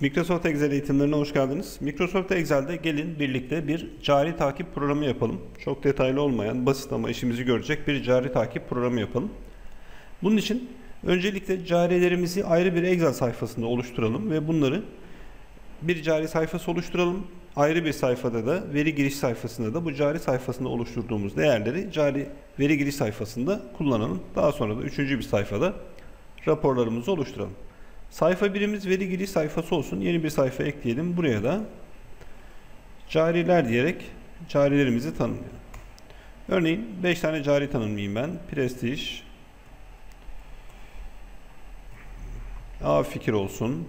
Microsoft Excel eğitimlerine hoş geldiniz. Microsoft Excel'de gelin birlikte bir cari takip programı yapalım. Çok detaylı olmayan, basit ama işimizi görecek bir cari takip programı yapalım. Bunun için öncelikle carilerimizi ayrı bir Excel sayfasında oluşturalım ve bunları bir cari sayfası oluşturalım. Ayrı bir sayfada da veri giriş sayfasında da bu cari sayfasında oluşturduğumuz değerleri cari veri giriş sayfasında kullanalım. Daha sonra da üçüncü bir sayfada raporlarımızı oluşturalım. Sayfa birimiz veri giriş sayfası olsun. Yeni bir sayfa ekleyelim. Buraya da cariler diyerek carilerimizi tanımlayalım. Örneğin 5 tane cari tanımlayayım ben. Prestige, A fikir olsun.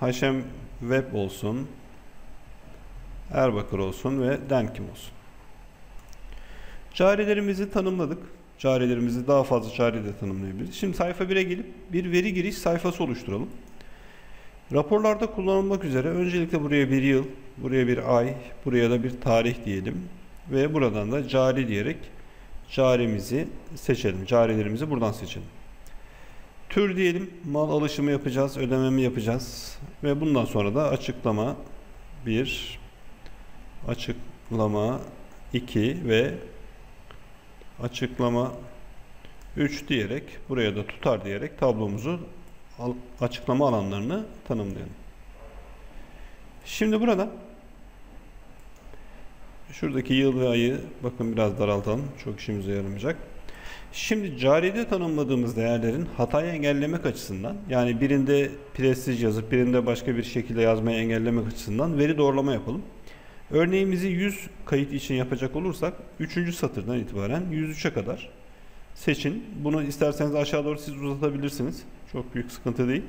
HM Web olsun. Erbakır olsun ve Denkim olsun. Carilerimizi tanımladık. Carilerimizi daha fazla cari de tanımlayabiliriz. Şimdi sayfa 1'e gelip bir veri giriş sayfası oluşturalım. Raporlarda kullanılmak üzere öncelikle buraya bir yıl, buraya bir ay, buraya da bir tarih diyelim. Ve buradan da cari diyerek carimizi seçelim. Carilerimizi buradan seçelim. Tür diyelim. Mal alışımı yapacağız, ödememi yapacağız. Ve bundan sonra da açıklama 1, açıklama 2 ve açıklama 3 diyerek buraya da tutar diyerek tablomuzu açıklama alanlarını tanımlayalım. Şimdi burada şuradaki yıl ve ayı bakın biraz daraltalım. Çok işimize yaramayacak. Şimdi caride tanımladığımız değerlerin hatayı engellemek açısından yani birinde prestij yazıp birinde başka bir şekilde yazmayı engellemek açısından veri doğrulama yapalım. Örneğimizi 100 kayıt için yapacak olursak 3. satırdan itibaren 103'e kadar seçin. Bunu isterseniz aşağı doğru siz uzatabilirsiniz. Çok büyük sıkıntı değil.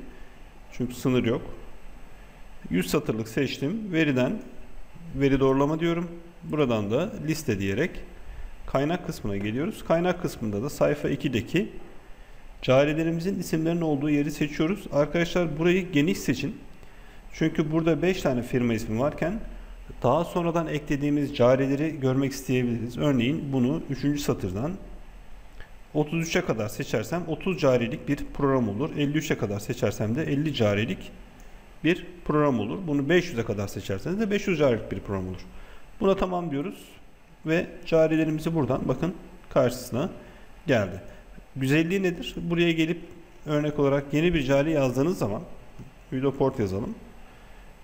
Çünkü sınır yok. 100 satırlık seçtim. Veriden veri doğrulama diyorum. Buradan da liste diyerek kaynak kısmına geliyoruz. Kaynak kısmında da sayfa 2'deki carilerimizin isimlerinin olduğu yeri seçiyoruz. Arkadaşlar burayı geniş seçin. Çünkü burada 5 tane firma ismi varken daha sonradan eklediğimiz carileri görmek isteyebiliriz. Örneğin bunu 3. satırdan 33'e kadar seçersem 30 carilik bir program olur. 53'e kadar seçersem de 50 carilik bir program olur. Bunu 500'e kadar seçerseniz de 500 carilik bir program olur. Buna tamam diyoruz ve carilerimizi buradan bakın karşısına geldi. Güzelliği nedir? Buraya gelip örnek olarak yeni bir cari yazdığınız zaman video port yazalım.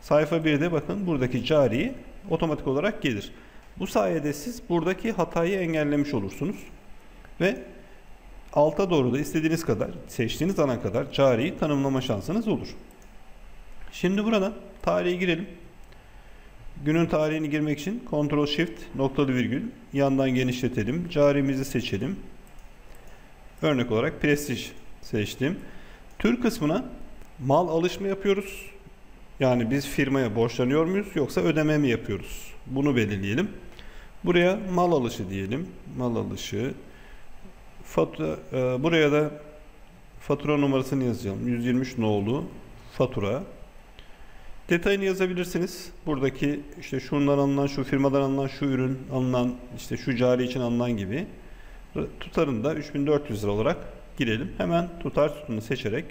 Sayfa 1'de bakın buradaki cari otomatik olarak gelir. Bu sayede siz buradaki hatayı engellemiş olursunuz. Ve alta doğru da istediğiniz kadar, seçtiğiniz ana kadar cariyi tanımlama şansınız olur. Şimdi burada tarihi girelim. Günün tarihini girmek için Ctrl Shift noktalı virgül yandan genişletelim. Carimizi seçelim. Örnek olarak Prestige seçtim. Tür kısmına mal alışma yapıyoruz. Yani biz firmaya borçlanıyor muyuz yoksa ödeme mi yapıyoruz? Bunu belirleyelim. Buraya mal alışı diyelim. Mal alışı. Fatura, e, buraya da fatura numarasını yazacağım. 123 nolu fatura. Detayını yazabilirsiniz. Buradaki işte şundan alınan, şu firmadan alınan, şu ürün alınan, işte şu cari için alınan gibi. Tutarını da 3400 lira olarak girelim. Hemen tutar sütununu seçerek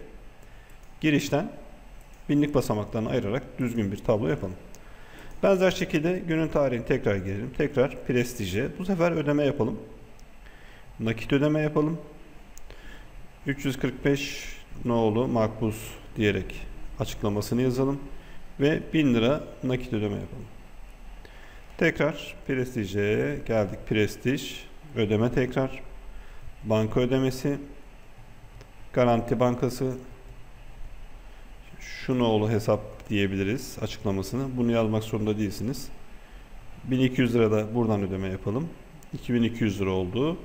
girişten binlik basamaklarını ayırarak düzgün bir tablo yapalım. Benzer şekilde günün tarihini tekrar girelim. Tekrar prestije. Bu sefer ödeme yapalım. Nakit ödeme yapalım. 345 nolu makbuz diyerek açıklamasını yazalım. Ve 1000 lira nakit ödeme yapalım. Tekrar prestije geldik. Prestij ödeme tekrar. Banka ödemesi. Garanti Bankası şunu oğlu hesap diyebiliriz açıklamasını. Bunu yazmak zorunda değilsiniz. 1200 lira da buradan ödeme yapalım. 2200 lira oldu.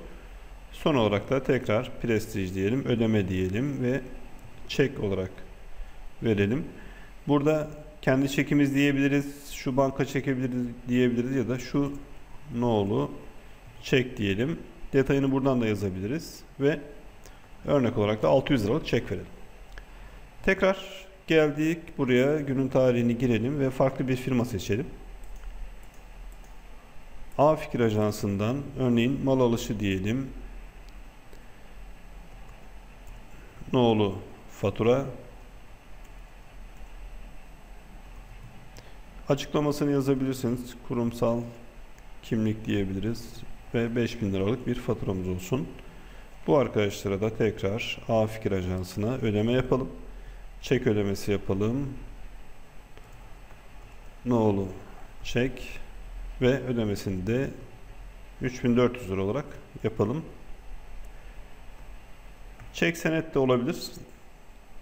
Son olarak da tekrar prestij diyelim, ödeme diyelim ve çek olarak verelim. Burada kendi çekimiz diyebiliriz, şu banka çekebiliriz diyebiliriz ya da şu ne oldu çek diyelim. Detayını buradan da yazabiliriz ve örnek olarak da 600 liralık çek verelim. Tekrar Geldik buraya günün tarihini girelim ve farklı bir firma seçelim. A Fikir Ajansı'ndan örneğin mal alışı diyelim. Noğlu fatura Açıklamasını yazabilirsiniz. Kurumsal kimlik diyebiliriz ve 5000 liralık bir faturamız olsun. Bu arkadaşlara da tekrar A Fikir Ajansı'na ödeme yapalım. Çek ödemesi yapalım. Noğlu çek ve ödemesini de 3400 lira olarak yapalım. Çek senet de olabilir.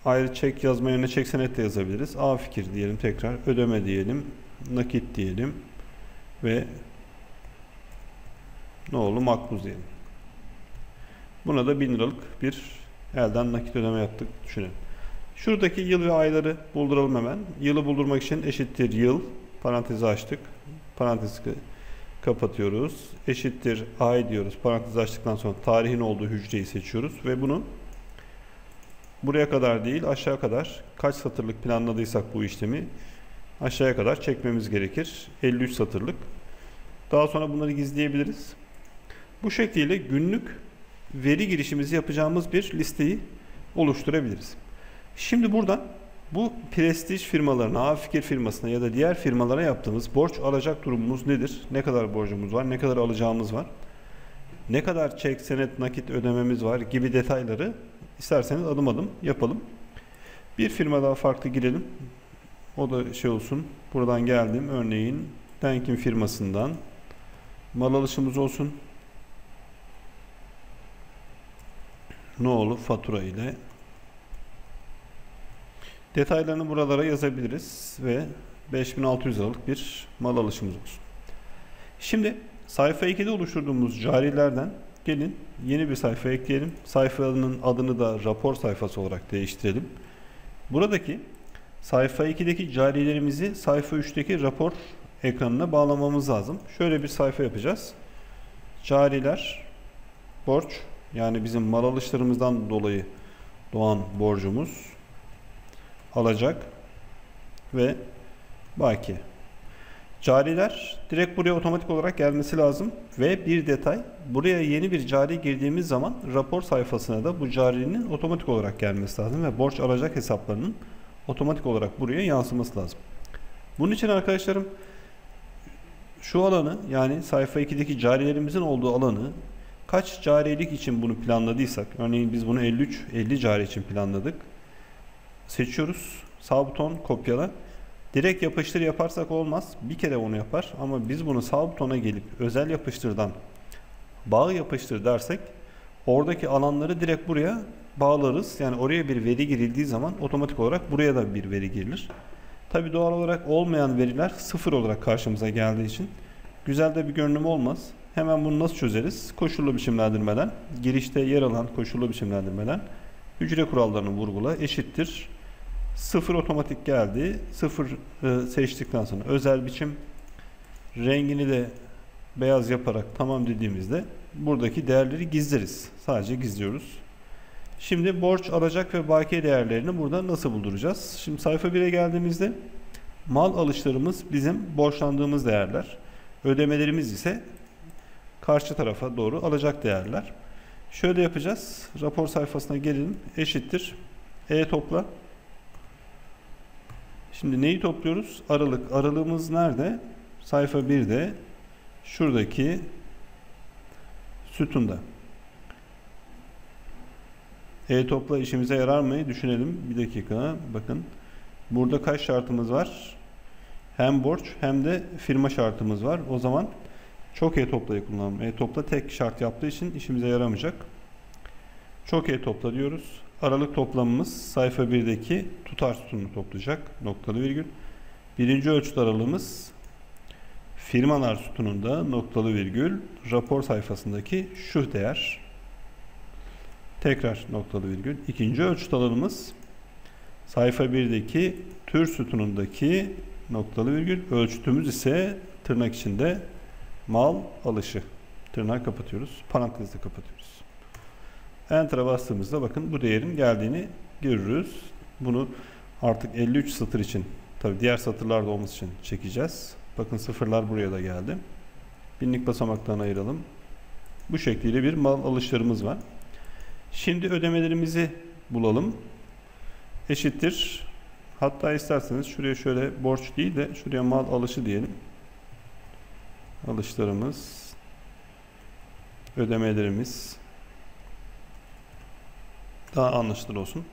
Ayrı çek yazma yerine çek senet de yazabiliriz. A fikir diyelim tekrar. Ödeme diyelim. Nakit diyelim. Ve ne oldu? Makbuz diyelim. Buna da 1000 liralık bir elden nakit ödeme yaptık düşünelim. Şuradaki yıl ve ayları bulduralım hemen. Yılı buldurmak için eşittir yıl. Parantezi açtık. Parantezi kapatıyoruz. Eşittir ay diyoruz. Parantez açtıktan sonra tarihin olduğu hücreyi seçiyoruz ve bunu buraya kadar değil aşağı kadar kaç satırlık planladıysak bu işlemi aşağıya kadar çekmemiz gerekir. 53 satırlık. Daha sonra bunları gizleyebiliriz. Bu şekilde günlük veri girişimizi yapacağımız bir listeyi oluşturabiliriz. Şimdi buradan bu prestij firmalarına, A Fikir firmasına ya da diğer firmalara yaptığımız borç alacak durumumuz nedir? Ne kadar borcumuz var? Ne kadar alacağımız var? Ne kadar çek, senet, nakit ödememiz var gibi detayları isterseniz adım adım yapalım. Bir firma daha farklı girelim. O da şey olsun. Buradan geldim. Örneğin Denkim firmasından mal alışımız olsun. Ne olur fatura ile Detaylarını buralara yazabiliriz ve 5600 liralık bir mal alışımız olsun. Şimdi sayfa 2'de oluşturduğumuz carilerden gelin yeni bir sayfa ekleyelim. Sayfanın adını da rapor sayfası olarak değiştirelim. Buradaki sayfa 2'deki carilerimizi sayfa 3'teki rapor ekranına bağlamamız lazım. Şöyle bir sayfa yapacağız. Cariler, borç yani bizim mal alışlarımızdan dolayı doğan borcumuz alacak ve baki. Cariler direkt buraya otomatik olarak gelmesi lazım ve bir detay buraya yeni bir cari girdiğimiz zaman rapor sayfasına da bu carinin otomatik olarak gelmesi lazım ve borç alacak hesaplarının otomatik olarak buraya yansıması lazım. Bunun için arkadaşlarım şu alanı yani sayfa 2'deki carilerimizin olduğu alanı kaç carilik için bunu planladıysak örneğin biz bunu 53 50 cari için planladık seçiyoruz. Sağ buton kopyala. Direkt yapıştır yaparsak olmaz. Bir kere onu yapar ama biz bunu sağ butona gelip özel yapıştırdan bağ yapıştır dersek oradaki alanları direkt buraya bağlarız. Yani oraya bir veri girildiği zaman otomatik olarak buraya da bir veri girilir. Tabi doğal olarak olmayan veriler sıfır olarak karşımıza geldiği için güzel de bir görünüm olmaz. Hemen bunu nasıl çözeriz? Koşullu biçimlendirmeden, girişte yer alan koşullu biçimlendirmeden hücre kurallarını vurgula eşittir Sıfır otomatik geldi. Sıfır e, seçtikten sonra özel biçim rengini de beyaz yaparak tamam dediğimizde buradaki değerleri gizleriz. Sadece gizliyoruz. Şimdi borç alacak ve bakiye değerlerini burada nasıl bulduracağız? Şimdi sayfa 1'e geldiğimizde mal alışlarımız bizim borçlandığımız değerler. Ödemelerimiz ise karşı tarafa doğru alacak değerler. Şöyle yapacağız. Rapor sayfasına gelelim. Eşittir. E topla. Şimdi neyi topluyoruz? Aralık. Aralığımız nerede? Sayfa 1'de şuradaki sütunda. E topla işimize yarar mı? Düşünelim. Bir dakika. Bakın. Burada kaç şartımız var? Hem borç hem de firma şartımız var. O zaman çok E toplayı kullanalım. E topla tek şart yaptığı için işimize yaramayacak. Çok E topla diyoruz. Aralık toplamımız sayfa 1'deki tutar sütununu toplayacak. Noktalı virgül. Birinci ölçüt aralığımız firmalar sütununda noktalı virgül rapor sayfasındaki şu değer. Tekrar noktalı virgül. İkinci ölçüt alanımız sayfa 1'deki tür sütunundaki noktalı virgül. Ölçütümüz ise tırnak içinde mal alışı. Tırnağı kapatıyoruz. Parantezle kapatıyoruz. Enter'a bastığımızda bakın bu değerin geldiğini görürüz. Bunu artık 53 satır için tabi diğer satırlarda olması için çekeceğiz. Bakın sıfırlar buraya da geldi. Binlik basamaktan ayıralım. Bu şekliyle bir mal alışlarımız var. Şimdi ödemelerimizi bulalım. Eşittir Hatta isterseniz şuraya şöyle borç değil de şuraya mal alışı diyelim. Alışlarımız, ödemelerimiz daha anlaşılır olsun.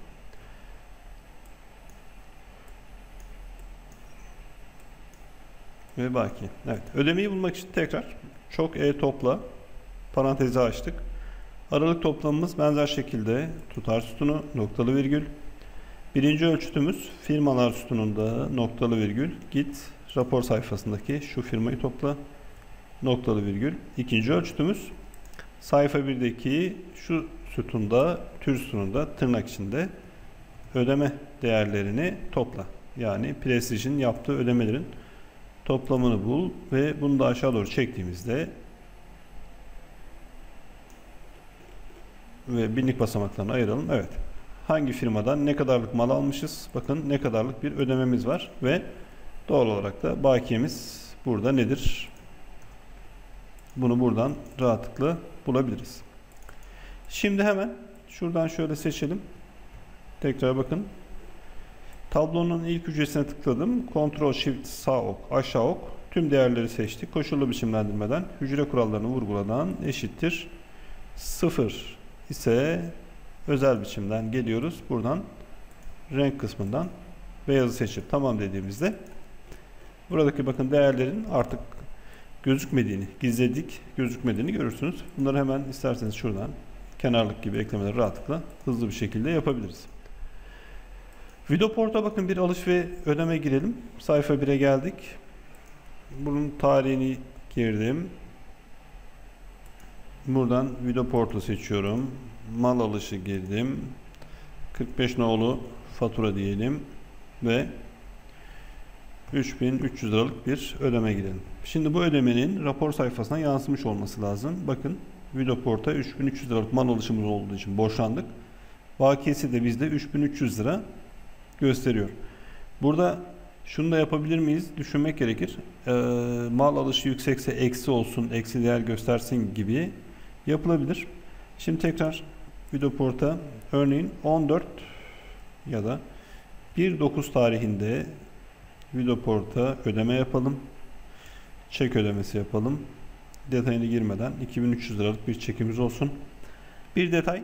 Ve baki. Evet. Ödemeyi bulmak için tekrar çok e topla parantezi açtık. Aralık toplamımız benzer şekilde tutar sütunu noktalı virgül. Birinci ölçütümüz firmalar sütununda noktalı virgül git rapor sayfasındaki şu firmayı topla noktalı virgül. İkinci ölçütümüz sayfa 1'deki şu sütunda tür sütununda tırnak içinde ödeme değerlerini topla. Yani Prestige'in yaptığı ödemelerin toplamını bul ve bunu da aşağı doğru çektiğimizde ve binlik basamaklarını ayıralım. Evet. Hangi firmadan ne kadarlık mal almışız? Bakın ne kadarlık bir ödememiz var ve doğal olarak da bakiyemiz burada nedir? Bunu buradan rahatlıkla bulabiliriz. Şimdi hemen şuradan şöyle seçelim. Tekrar bakın. Tablonun ilk hücresine tıkladım. Ctrl Shift sağ ok, aşağı ok. Tüm değerleri seçtik. Koşullu biçimlendirmeden hücre kurallarını vurguladan eşittir. 0 ise özel biçimden geliyoruz. Buradan renk kısmından beyazı seçip tamam dediğimizde buradaki bakın değerlerin artık gözükmediğini, gizledik gözükmediğini görürsünüz. Bunları hemen isterseniz şuradan kenarlık gibi eklemeleri rahatlıkla hızlı bir şekilde yapabiliriz. Videoport'a bakın bir alış ve ödeme girelim. Sayfa 1'e geldik. Bunun tarihini girdim. Buradan Videoport'u seçiyorum. Mal alışı girdim. 45 nolu fatura diyelim ve 3300 liralık bir ödeme girelim. Şimdi bu ödemenin rapor sayfasına yansımış olması lazım. Bakın Videoport'a 3300 liralık mal alışımız olduğu için borçlandık. Bakiyesi de bizde 3300 lira gösteriyor. Burada şunu da yapabilir miyiz? Düşünmek gerekir. Ee, mal alışı yüksekse eksi olsun, eksi değer göstersin gibi yapılabilir. Şimdi tekrar Videoport'a örneğin 14 ya da 1.9 tarihinde Videoport'a ödeme yapalım. Çek ödemesi yapalım. Detayını girmeden 2300 liralık bir çekimiz olsun. Bir detay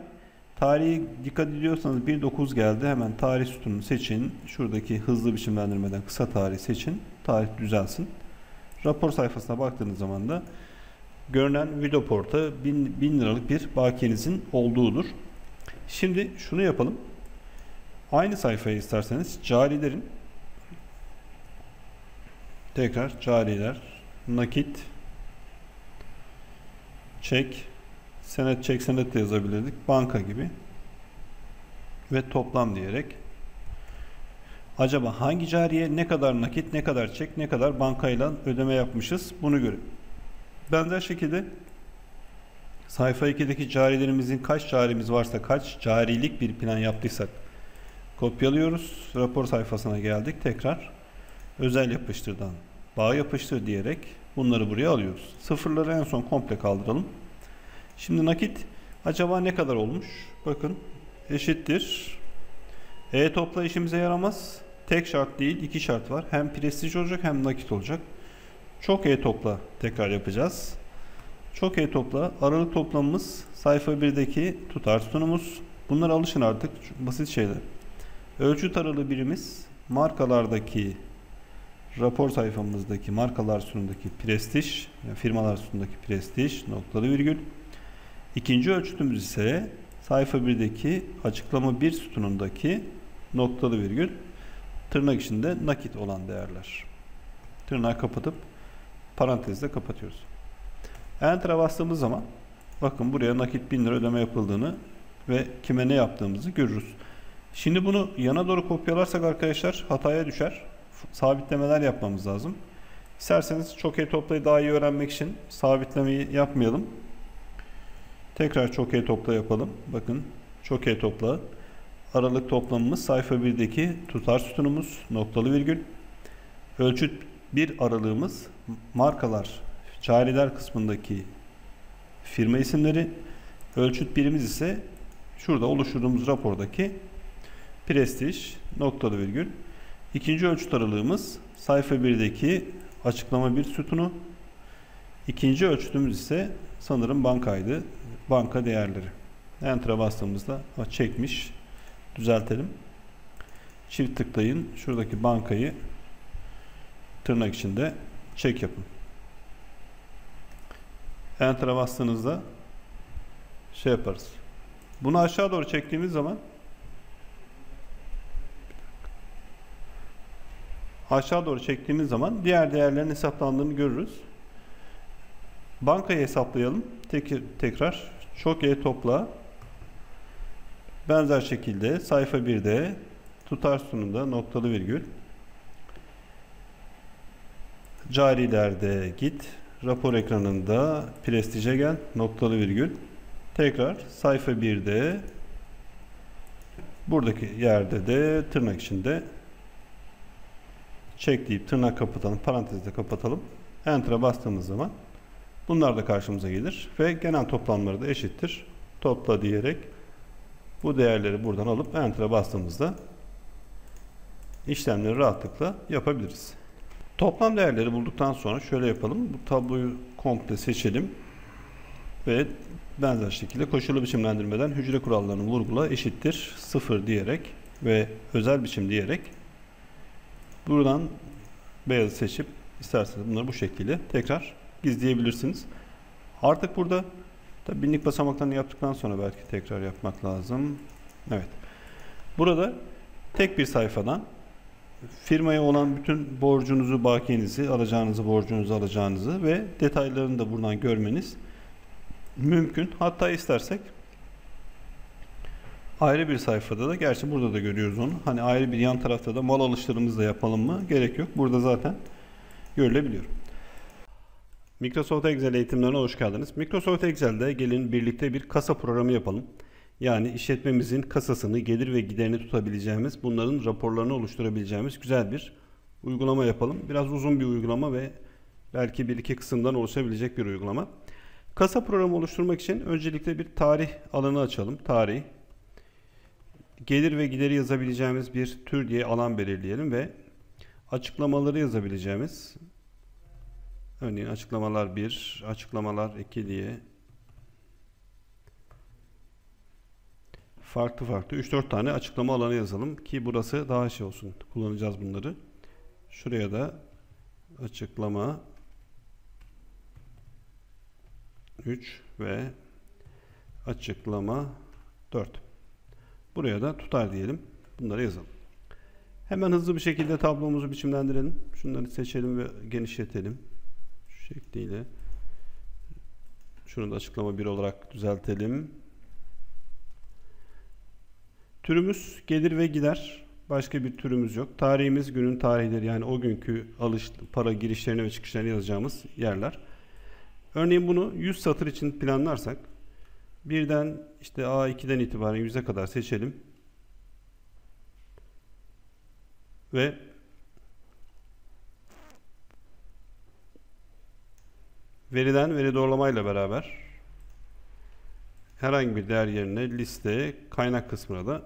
Tarihi dikkat ediyorsanız 1.9 geldi. Hemen tarih sütununu seçin. Şuradaki hızlı biçimlendirmeden kısa tarih seçin. Tarih düzelsin. Rapor sayfasına baktığınız zaman da görünen video porta 1000, 1000 liralık bir bakiyenizin olduğudur. Şimdi şunu yapalım. Aynı sayfaya isterseniz carilerin tekrar cariler nakit çek senet çek senet de yazabilirdik. Banka gibi. Ve toplam diyerek acaba hangi cariye ne kadar nakit, ne kadar çek, ne kadar bankayla ödeme yapmışız bunu görün. Benzer şekilde sayfa 2'deki carilerimizin kaç carimiz varsa kaç carilik bir plan yaptıysak kopyalıyoruz. Rapor sayfasına geldik. Tekrar özel yapıştırdan bağ yapıştır diyerek bunları buraya alıyoruz. Sıfırları en son komple kaldıralım. Şimdi nakit acaba ne kadar olmuş? Bakın eşittir. E topla işimize yaramaz. Tek şart değil iki şart var. Hem prestij olacak hem nakit olacak. Çok E topla tekrar yapacağız. Çok E topla aralık toplamımız sayfa 1'deki tutar sütunumuz. Bunlara alışın artık basit şeyler. Ölçü taralı birimiz markalardaki rapor sayfamızdaki markalar sütunundaki prestij, yani firmalar sütunundaki prestij noktalı virgül İkinci ölçütümüz ise sayfa 1'deki açıklama 1 sütunundaki noktalı virgül tırnak içinde nakit olan değerler. Tırnağı kapatıp parantezle kapatıyoruz. Enter'a bastığımız zaman bakın buraya nakit 1000 lira ödeme yapıldığını ve kime ne yaptığımızı görürüz. Şimdi bunu yana doğru kopyalarsak arkadaşlar hataya düşer. Sabitlemeler yapmamız lazım. İsterseniz çok iyi toplayı daha iyi öğrenmek için sabitlemeyi yapmayalım. Tekrar çok e topla yapalım. Bakın çok e topla. Aralık toplamımız sayfa 1'deki tutar sütunumuz noktalı virgül. Ölçüt bir aralığımız markalar, cariler kısmındaki firma isimleri. Ölçüt birimiz ise şurada oluşturduğumuz rapordaki prestij noktalı virgül. İkinci ölçüt aralığımız sayfa 1'deki açıklama bir sütunu. İkinci ölçütümüz ise sanırım bankaydı. Banka değerleri. Enter'a bastığımızda çekmiş. Düzeltelim. Çift tıklayın. Şuradaki bankayı tırnak içinde çek yapın. Enter'a bastığınızda şey yaparız. Bunu aşağı doğru çektiğimiz zaman aşağı doğru çektiğimiz zaman diğer değerlerin hesaplandığını görürüz. Bankayı hesaplayalım. Tek, tekrar çok e topla. Benzer şekilde sayfa 1'de tutar sununda noktalı virgül. Carilerde git. Rapor ekranında prestije gel. Noktalı virgül. Tekrar sayfa 1'de buradaki yerde de tırnak içinde çek deyip tırnak kapatalım. Parantezde kapatalım. Enter'a bastığımız zaman bunlar da karşımıza gelir ve genel toplamları da eşittir. Topla diyerek bu değerleri buradan alıp Enter'a bastığımızda işlemleri rahatlıkla yapabiliriz. Toplam değerleri bulduktan sonra şöyle yapalım. Bu tabloyu komple seçelim. Ve benzer şekilde koşullu biçimlendirmeden hücre kurallarını vurgula eşittir 0 diyerek ve özel biçim diyerek buradan beyazı seçip isterseniz bunları bu şekilde tekrar gizleyebilirsiniz. Artık burada tabi binlik basamaklarını yaptıktan sonra belki tekrar yapmak lazım. Evet. Burada tek bir sayfadan firmaya olan bütün borcunuzu, bakiyenizi, alacağınızı, borcunuzu alacağınızı ve detaylarını da buradan görmeniz mümkün. Hatta istersek ayrı bir sayfada da gerçi burada da görüyoruz onu. Hani ayrı bir yan tarafta da mal alışlarımızı da yapalım mı? Gerek yok. Burada zaten görülebiliyor. Microsoft Excel eğitimlerine hoş geldiniz. Microsoft Excel'de gelin birlikte bir kasa programı yapalım. Yani işletmemizin kasasını, gelir ve giderini tutabileceğimiz, bunların raporlarını oluşturabileceğimiz güzel bir uygulama yapalım. Biraz uzun bir uygulama ve belki bir iki kısımdan oluşabilecek bir uygulama. Kasa programı oluşturmak için öncelikle bir tarih alanı açalım. Tarih. Gelir ve gideri yazabileceğimiz bir tür diye alan belirleyelim ve açıklamaları yazabileceğimiz örneğin açıklamalar 1, açıklamalar 2 diye farklı farklı 3-4 tane açıklama alanı yazalım ki burası daha şey olsun. Kullanacağız bunları. Şuraya da açıklama 3 ve açıklama 4. Buraya da tutar diyelim. Bunları yazalım. Hemen hızlı bir şekilde tablomuzu biçimlendirelim. Şunları seçelim ve genişletelim. Şu şekliyle. Şunu da açıklama 1 olarak düzeltelim. Türümüz gelir ve gider. Başka bir türümüz yok. Tarihimiz günün tarihleri yani o günkü alış para girişlerini ve çıkışlarını yazacağımız yerler. Örneğin bunu 100 satır için planlarsak birden işte A2'den itibaren 100'e kadar seçelim. Ve veriden veri doğrulamayla beraber herhangi bir değer yerine liste kaynak kısmına da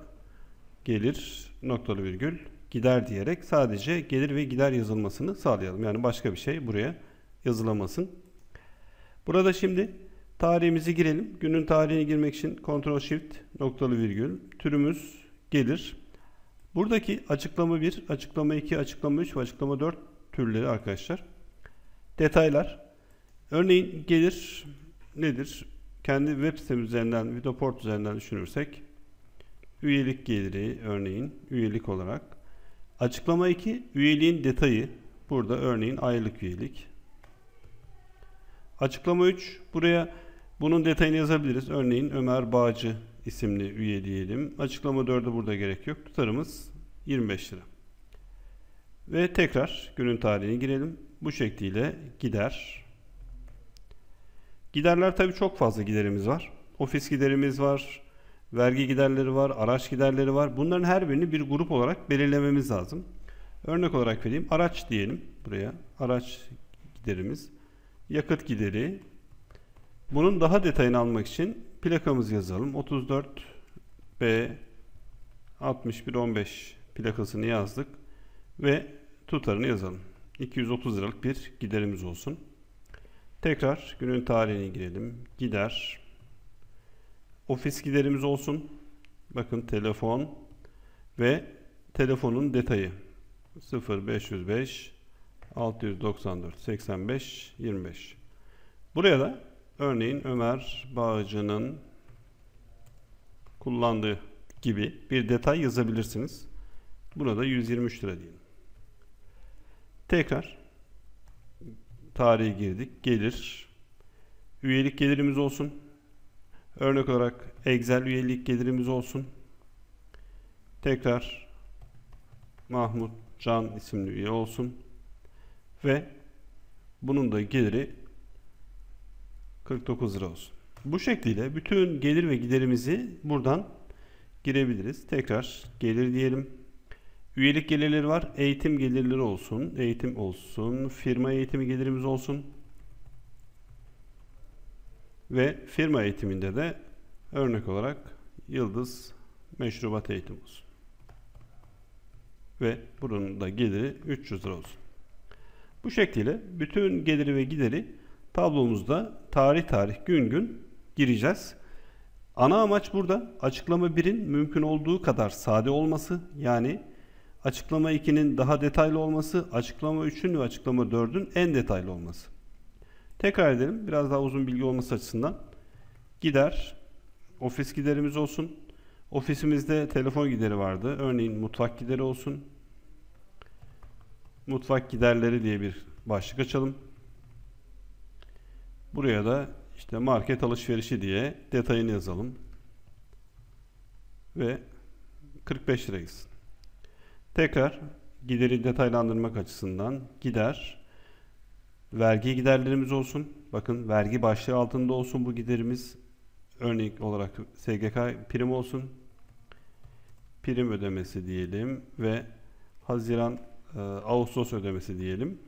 gelir noktalı virgül gider diyerek sadece gelir ve gider yazılmasını sağlayalım. Yani başka bir şey buraya yazılamasın. Burada şimdi tarihimizi girelim. Günün tarihini girmek için Ctrl Shift noktalı virgül türümüz gelir. Buradaki açıklama 1, açıklama 2, açıklama 3 ve açıklama 4 türleri arkadaşlar. Detaylar. Örneğin gelir nedir? Kendi web sitem üzerinden, Vidoport üzerinden düşünürsek üyelik geliri örneğin üyelik olarak. Açıklama 2 üyeliğin detayı. Burada örneğin aylık üyelik. Açıklama 3. Buraya bunun detayını yazabiliriz. Örneğin Ömer Bağcı isimli üye diyelim. Açıklama 4'e burada gerek yok. Tutarımız 25 lira. Ve tekrar günün tarihini girelim. Bu şekliyle gider. Giderler tabii çok fazla giderimiz var. Ofis giderimiz var. Vergi giderleri var. Araç giderleri var. Bunların her birini bir grup olarak belirlememiz lazım. Örnek olarak vereyim. Araç diyelim buraya. Araç giderimiz yakıt gideri. Bunun daha detayını almak için plakamızı yazalım. 34 B 6115 plakasını yazdık. ve tutarını yazalım. 230 liralık bir giderimiz olsun. Tekrar günün tarihine girelim. Gider. Ofis giderimiz olsun. Bakın telefon ve telefonun detayı 0505 694 85 25. Buraya da örneğin Ömer Bağcı'nın kullandığı gibi bir detay yazabilirsiniz. Burada 123 lira diyelim. Tekrar tarihe girdik. Gelir. Üyelik gelirimiz olsun. Örnek olarak Excel üyelik gelirimiz olsun. Tekrar Mahmut Can isimli üye olsun. Ve bunun da geliri 49 lira olsun. Bu şekliyle bütün gelir ve giderimizi buradan girebiliriz. Tekrar gelir diyelim. Üyelik gelirleri var. Eğitim gelirleri olsun. Eğitim olsun. Firma eğitimi gelirimiz olsun. Ve firma eğitiminde de örnek olarak Yıldız Meşrubat Eğitim olsun. Ve bunun da geliri 300 lira olsun. Bu şekilde bütün geliri ve gideri tablomuzda tarih tarih gün gün gireceğiz. Ana amaç burada açıklama 1'in mümkün olduğu kadar sade olması yani açıklama 2'nin daha detaylı olması, açıklama 3'ün ve açıklama 4'ün en detaylı olması. Tekrar edelim biraz daha uzun bilgi olması açısından. Gider, ofis giderimiz olsun. Ofisimizde telefon gideri vardı. Örneğin mutfak gideri olsun. Mutfak giderleri diye bir başlık açalım. Buraya da işte market alışverişi diye detayını yazalım. Ve 45 lira gitsin. Tekrar gideri detaylandırmak açısından gider vergi giderlerimiz olsun. Bakın vergi başlığı altında olsun bu giderimiz. Örnek olarak SGK prim olsun. Prim ödemesi diyelim ve Haziran e, Ağustos ödemesi diyelim.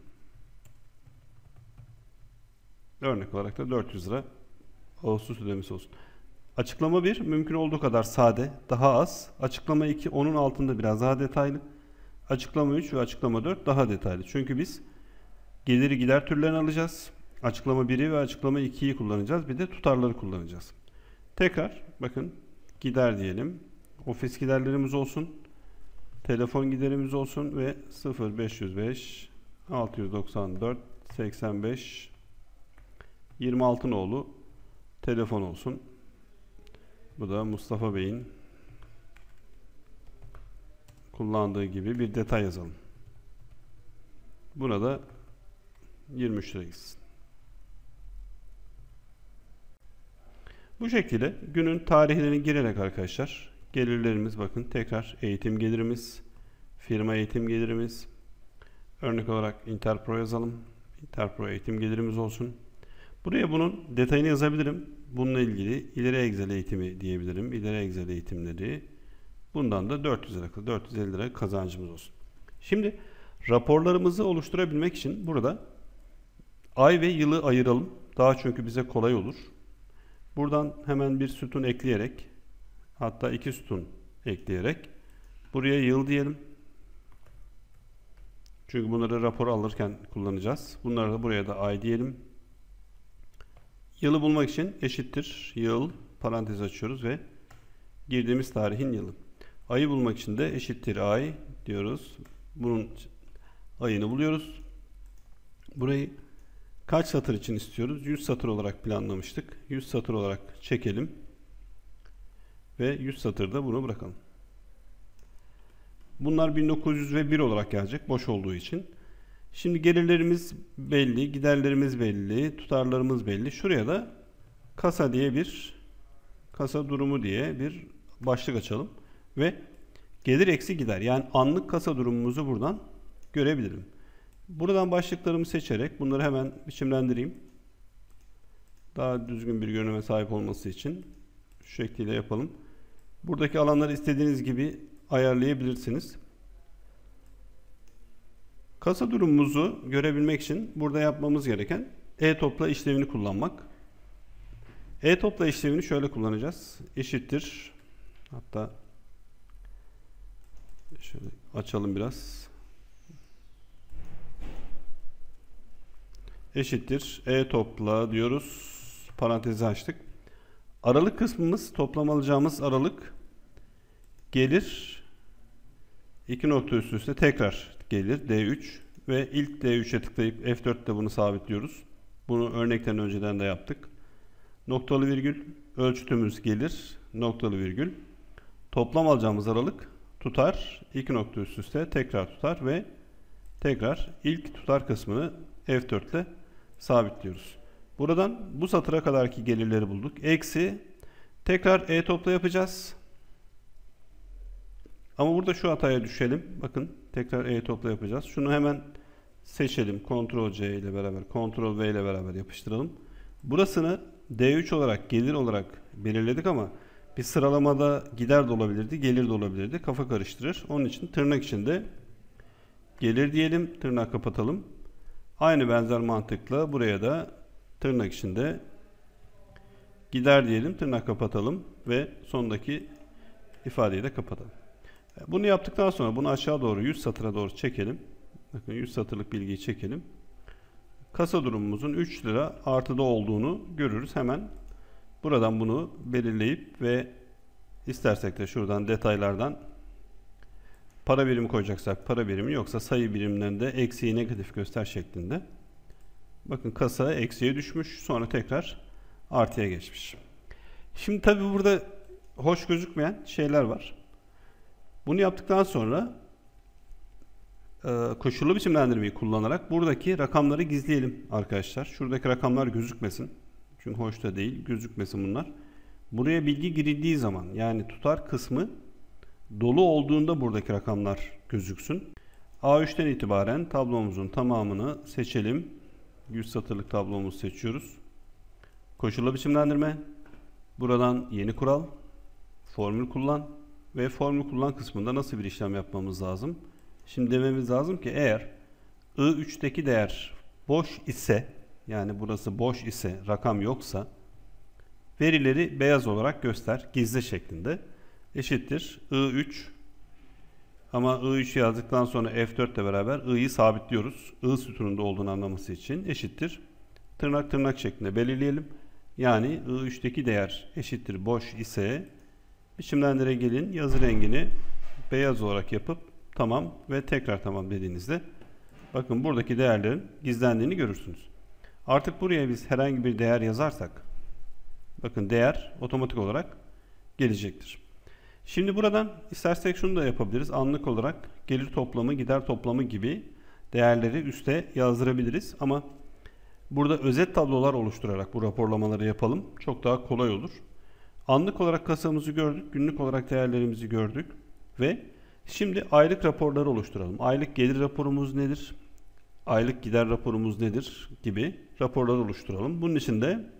Örnek olarak da 400 lira Ağustos ödemesi olsun. Açıklama 1 mümkün olduğu kadar sade, daha az. Açıklama 2 onun altında biraz daha detaylı. Açıklama 3 ve açıklama 4 daha detaylı. Çünkü biz geliri gider türlerini alacağız. Açıklama 1'i ve açıklama 2'yi kullanacağız. Bir de tutarları kullanacağız. Tekrar bakın gider diyelim. Ofis giderlerimiz olsun. Telefon giderimiz olsun ve 0505 694 85 26 nolu telefon olsun. Bu da Mustafa Bey'in kullandığı gibi bir detay yazalım. Buna da 23 lira gitsin. Bu şekilde günün tarihlerini girerek arkadaşlar gelirlerimiz bakın tekrar eğitim gelirimiz, firma eğitim gelirimiz, örnek olarak Interpro yazalım. Interpro eğitim gelirimiz olsun. Buraya bunun detayını yazabilirim. Bununla ilgili ileri Excel eğitimi diyebilirim. İleri Excel eğitimleri. Bundan da 400 lira, 450 lira kazancımız olsun. Şimdi raporlarımızı oluşturabilmek için burada ay ve yılı ayıralım. Daha çünkü bize kolay olur. Buradan hemen bir sütun ekleyerek hatta iki sütun ekleyerek buraya yıl diyelim. Çünkü bunları rapor alırken kullanacağız. Bunları da buraya da ay diyelim. Yılı bulmak için eşittir yıl parantez açıyoruz ve girdiğimiz tarihin yılı. Ayı bulmak için de eşittir ay diyoruz. Bunun ayını buluyoruz. Burayı kaç satır için istiyoruz? 100 satır olarak planlamıştık. 100 satır olarak çekelim. Ve 100 satırda bunu bırakalım. Bunlar 1901 olarak gelecek boş olduğu için. Şimdi gelirlerimiz belli, giderlerimiz belli, tutarlarımız belli. Şuraya da kasa diye bir kasa durumu diye bir başlık açalım ve gelir eksi gider yani anlık kasa durumumuzu buradan görebilirim. Buradan başlıklarımı seçerek bunları hemen biçimlendireyim. Daha düzgün bir görünüme sahip olması için şu şekilde yapalım. Buradaki alanları istediğiniz gibi ayarlayabilirsiniz. Kasa durumumuzu görebilmek için burada yapmamız gereken e-topla işlevini kullanmak. E-topla işlevini şöyle kullanacağız. Eşittir. Hatta şöyle açalım biraz. Eşittir. E-topla diyoruz. Parantezi açtık. Aralık kısmımız toplam alacağımız aralık gelir 2 nokta üst üste tekrar gelir D3 ve ilk D3'e tıklayıp F4'te bunu sabitliyoruz. Bunu örnekten önceden de yaptık. Noktalı virgül ölçütümüz gelir noktalı virgül. Toplam alacağımız aralık tutar. 2 nokta üst üste tekrar tutar ve tekrar ilk tutar kısmını F4 ile sabitliyoruz. Buradan bu satıra kadarki gelirleri bulduk. Eksi tekrar E topla yapacağız. Ama burada şu hataya düşelim. Bakın tekrar E topla yapacağız. Şunu hemen seçelim. Ctrl C ile beraber, Ctrl V ile beraber yapıştıralım. Burasını D3 olarak, gelir olarak belirledik ama bir sıralamada gider de olabilirdi, gelir de olabilirdi. Kafa karıştırır. Onun için tırnak içinde gelir diyelim, tırnak kapatalım. Aynı benzer mantıkla buraya da tırnak içinde gider diyelim, tırnak kapatalım ve sondaki ifadeyi de kapatalım. Bunu yaptıktan sonra bunu aşağı doğru 100 satıra doğru çekelim. Bakın 100 satırlık bilgiyi çekelim. Kasa durumumuzun 3 lira artıda olduğunu görürüz. Hemen buradan bunu belirleyip ve istersek de şuradan detaylardan para birimi koyacaksak para birimi yoksa sayı birimlerinde eksiği negatif göster şeklinde. Bakın kasa eksiye düşmüş sonra tekrar artıya geçmiş. Şimdi tabi burada hoş gözükmeyen şeyler var. Bunu yaptıktan sonra e, koşullu biçimlendirmeyi kullanarak buradaki rakamları gizleyelim arkadaşlar. Şuradaki rakamlar gözükmesin. Çünkü hoş da değil. Gözükmesin bunlar. Buraya bilgi girildiği zaman yani tutar kısmı dolu olduğunda buradaki rakamlar gözüksün. A3'ten itibaren tablomuzun tamamını seçelim. 100 satırlık tablomuzu seçiyoruz. Koşullu biçimlendirme. Buradan yeni kural. Formül kullan. Ve formül kullan kısmında nasıl bir işlem yapmamız lazım? Şimdi dememiz lazım ki eğer I3'teki değer boş ise yani burası boş ise rakam yoksa verileri beyaz olarak göster gizli şeklinde eşittir I3 ama I3 yazdıktan sonra F4 ile beraber I'yi sabitliyoruz. I sütununda olduğunu anlaması için eşittir. Tırnak tırnak şeklinde belirleyelim. Yani I3'teki değer eşittir boş ise biçimlendir'e gelin yazı rengini beyaz olarak yapıp tamam ve tekrar tamam dediğinizde bakın buradaki değerlerin gizlendiğini görürsünüz. Artık buraya biz herhangi bir değer yazarsak bakın değer otomatik olarak gelecektir. Şimdi buradan istersek şunu da yapabiliriz. Anlık olarak gelir toplamı, gider toplamı gibi değerleri üste yazdırabiliriz. Ama burada özet tablolar oluşturarak bu raporlamaları yapalım. Çok daha kolay olur. Anlık olarak kasamızı gördük, günlük olarak değerlerimizi gördük ve şimdi aylık raporları oluşturalım. Aylık gelir raporumuz nedir? Aylık gider raporumuz nedir? gibi raporlar oluşturalım. Bunun için de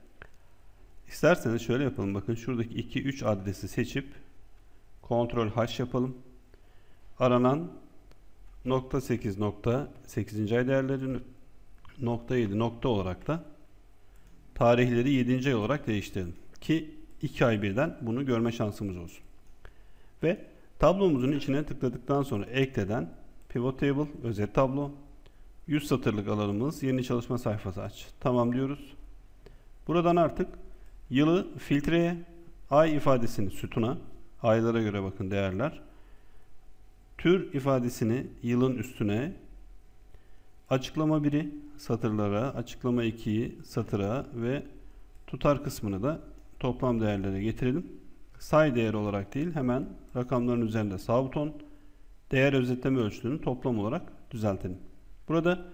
isterseniz şöyle yapalım. Bakın şuradaki 2 3 adresi seçip kontrol H yapalım. Aranan nokta 8 nokta 8. ay değerlerini nokta 7 nokta olarak da tarihleri 7. ay olarak değiştirelim. Ki 2 ay birden bunu görme şansımız olsun. Ve tablomuzun içine tıkladıktan sonra ekleden pivot table özet tablo 100 satırlık alanımız yeni çalışma sayfası aç. Tamam diyoruz. Buradan artık yılı filtreye ay ifadesini sütuna aylara göre bakın değerler. Tür ifadesini yılın üstüne açıklama 1'i satırlara, açıklama 2'yi satıra ve tutar kısmını da toplam değerlere getirelim. Say değer olarak değil hemen rakamların üzerinde sağ buton değer özetleme ölçütünü toplam olarak düzeltelim. Burada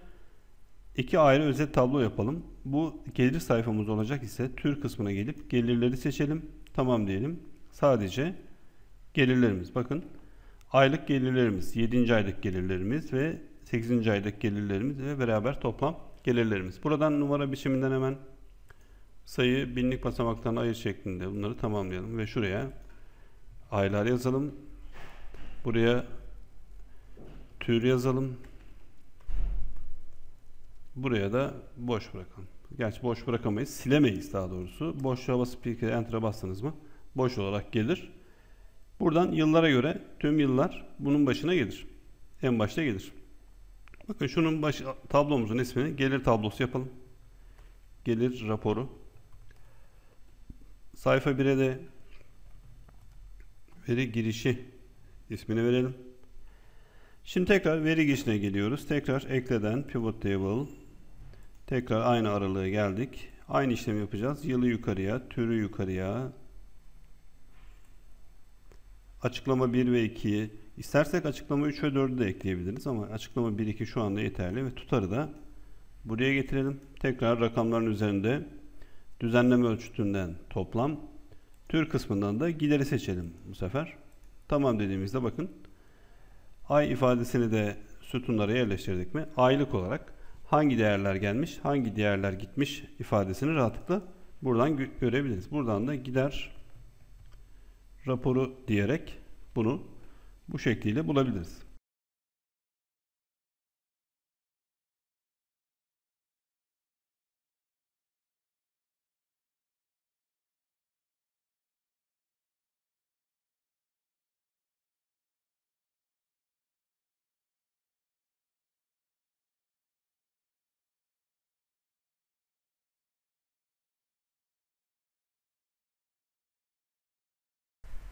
iki ayrı özet tablo yapalım. Bu gelir sayfamız olacak ise tür kısmına gelip gelirleri seçelim. Tamam diyelim. Sadece gelirlerimiz. Bakın aylık gelirlerimiz, 7. aylık gelirlerimiz ve 8. aylık gelirlerimiz ve beraber toplam gelirlerimiz. Buradan numara biçiminden hemen sayı binlik basamaktan ayır şeklinde bunları tamamlayalım ve şuraya aylar yazalım. Buraya tür yazalım. Buraya da boş bırakalım. Gerçi boş bırakamayız. Silemeyiz daha doğrusu. Boşluğa basıp bir kere enter'a bastınız mı boş olarak gelir. Buradan yıllara göre tüm yıllar bunun başına gelir. En başta gelir. Bakın şunun baş, tablomuzun ismini gelir tablosu yapalım. gelir raporu. Sayfa 1'e de veri girişi ismini verelim. Şimdi tekrar veri girişine geliyoruz. Tekrar ekleden pivot table tekrar aynı aralığa geldik. Aynı işlemi yapacağız. Yılı yukarıya, türü yukarıya. Açıklama 1 ve 2'yi istersek açıklama 3 ve 4'ü de ekleyebiliriz ama açıklama 1 2 şu anda yeterli ve tutarı da buraya getirelim. Tekrar rakamların üzerinde düzenleme ölçütünden toplam tür kısmından da gideri seçelim bu sefer. Tamam dediğimizde bakın ay ifadesini de sütunlara yerleştirdik mi? Aylık olarak hangi değerler gelmiş, hangi değerler gitmiş ifadesini rahatlıkla buradan gö görebiliriz. Buradan da gider raporu diyerek bunu bu şekliyle bulabiliriz.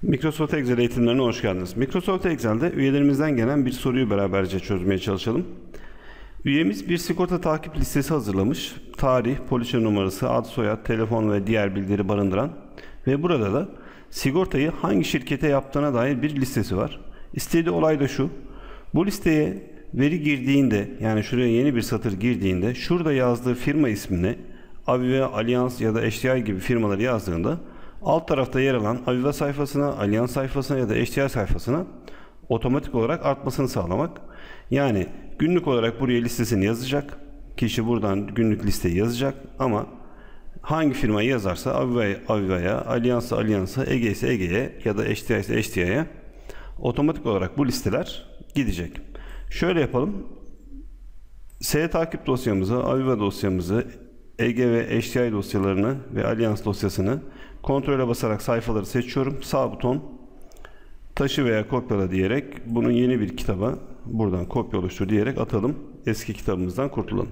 Microsoft Excel eğitimlerine hoş geldiniz. Microsoft Excel'de üyelerimizden gelen bir soruyu beraberce çözmeye çalışalım. Üyemiz bir sigorta takip listesi hazırlamış. Tarih, poliçe numarası, ad, soyad, telefon ve diğer bilgileri barındıran ve burada da sigortayı hangi şirkete yaptığına dair bir listesi var. İstediği olay da şu. Bu listeye veri girdiğinde yani şuraya yeni bir satır girdiğinde şurada yazdığı firma ismini Aviva, Allianz ya da HDI gibi firmaları yazdığında alt tarafta yer alan Aviva sayfasına, Allianz sayfasına ya da HDI sayfasına otomatik olarak artmasını sağlamak. Yani günlük olarak buraya listesini yazacak. Kişi buradan günlük listeyi yazacak ama hangi firmayı yazarsa Aviva'ya, Aviva'ya, Allianz'a, Allianz'a, Ege ise Ege'ye ya da HDI ise otomatik olarak bu listeler gidecek. Şöyle yapalım. S takip dosyamızı, Aviva dosyamızı, Ege ve HDI dosyalarını ve Allianz dosyasını Kontrole basarak sayfaları seçiyorum. Sağ buton taşı veya kopyala diyerek bunun yeni bir kitaba buradan kopya oluştur diyerek atalım. Eski kitabımızdan kurtulalım.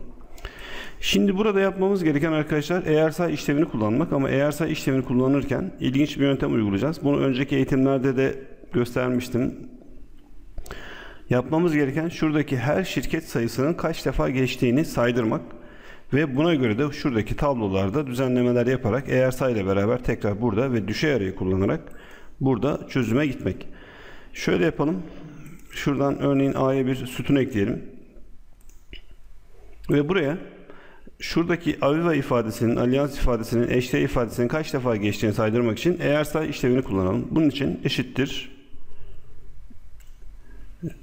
Şimdi burada yapmamız gereken arkadaşlar eğer işlemini kullanmak ama eğer say işlemini kullanırken ilginç bir yöntem uygulayacağız. Bunu önceki eğitimlerde de göstermiştim. Yapmamız gereken şuradaki her şirket sayısının kaç defa geçtiğini saydırmak. Ve buna göre de şuradaki tablolarda düzenlemeler yaparak eğer sayıyla beraber tekrar burada ve düşey arayı kullanarak burada çözüme gitmek. Şöyle yapalım. Şuradan örneğin A'ya bir sütun ekleyelim. Ve buraya şuradaki Aviva ifadesinin, Allianz ifadesinin, HT ifadesinin kaç defa geçtiğini saydırmak için eğer say işlevini kullanalım. Bunun için eşittir.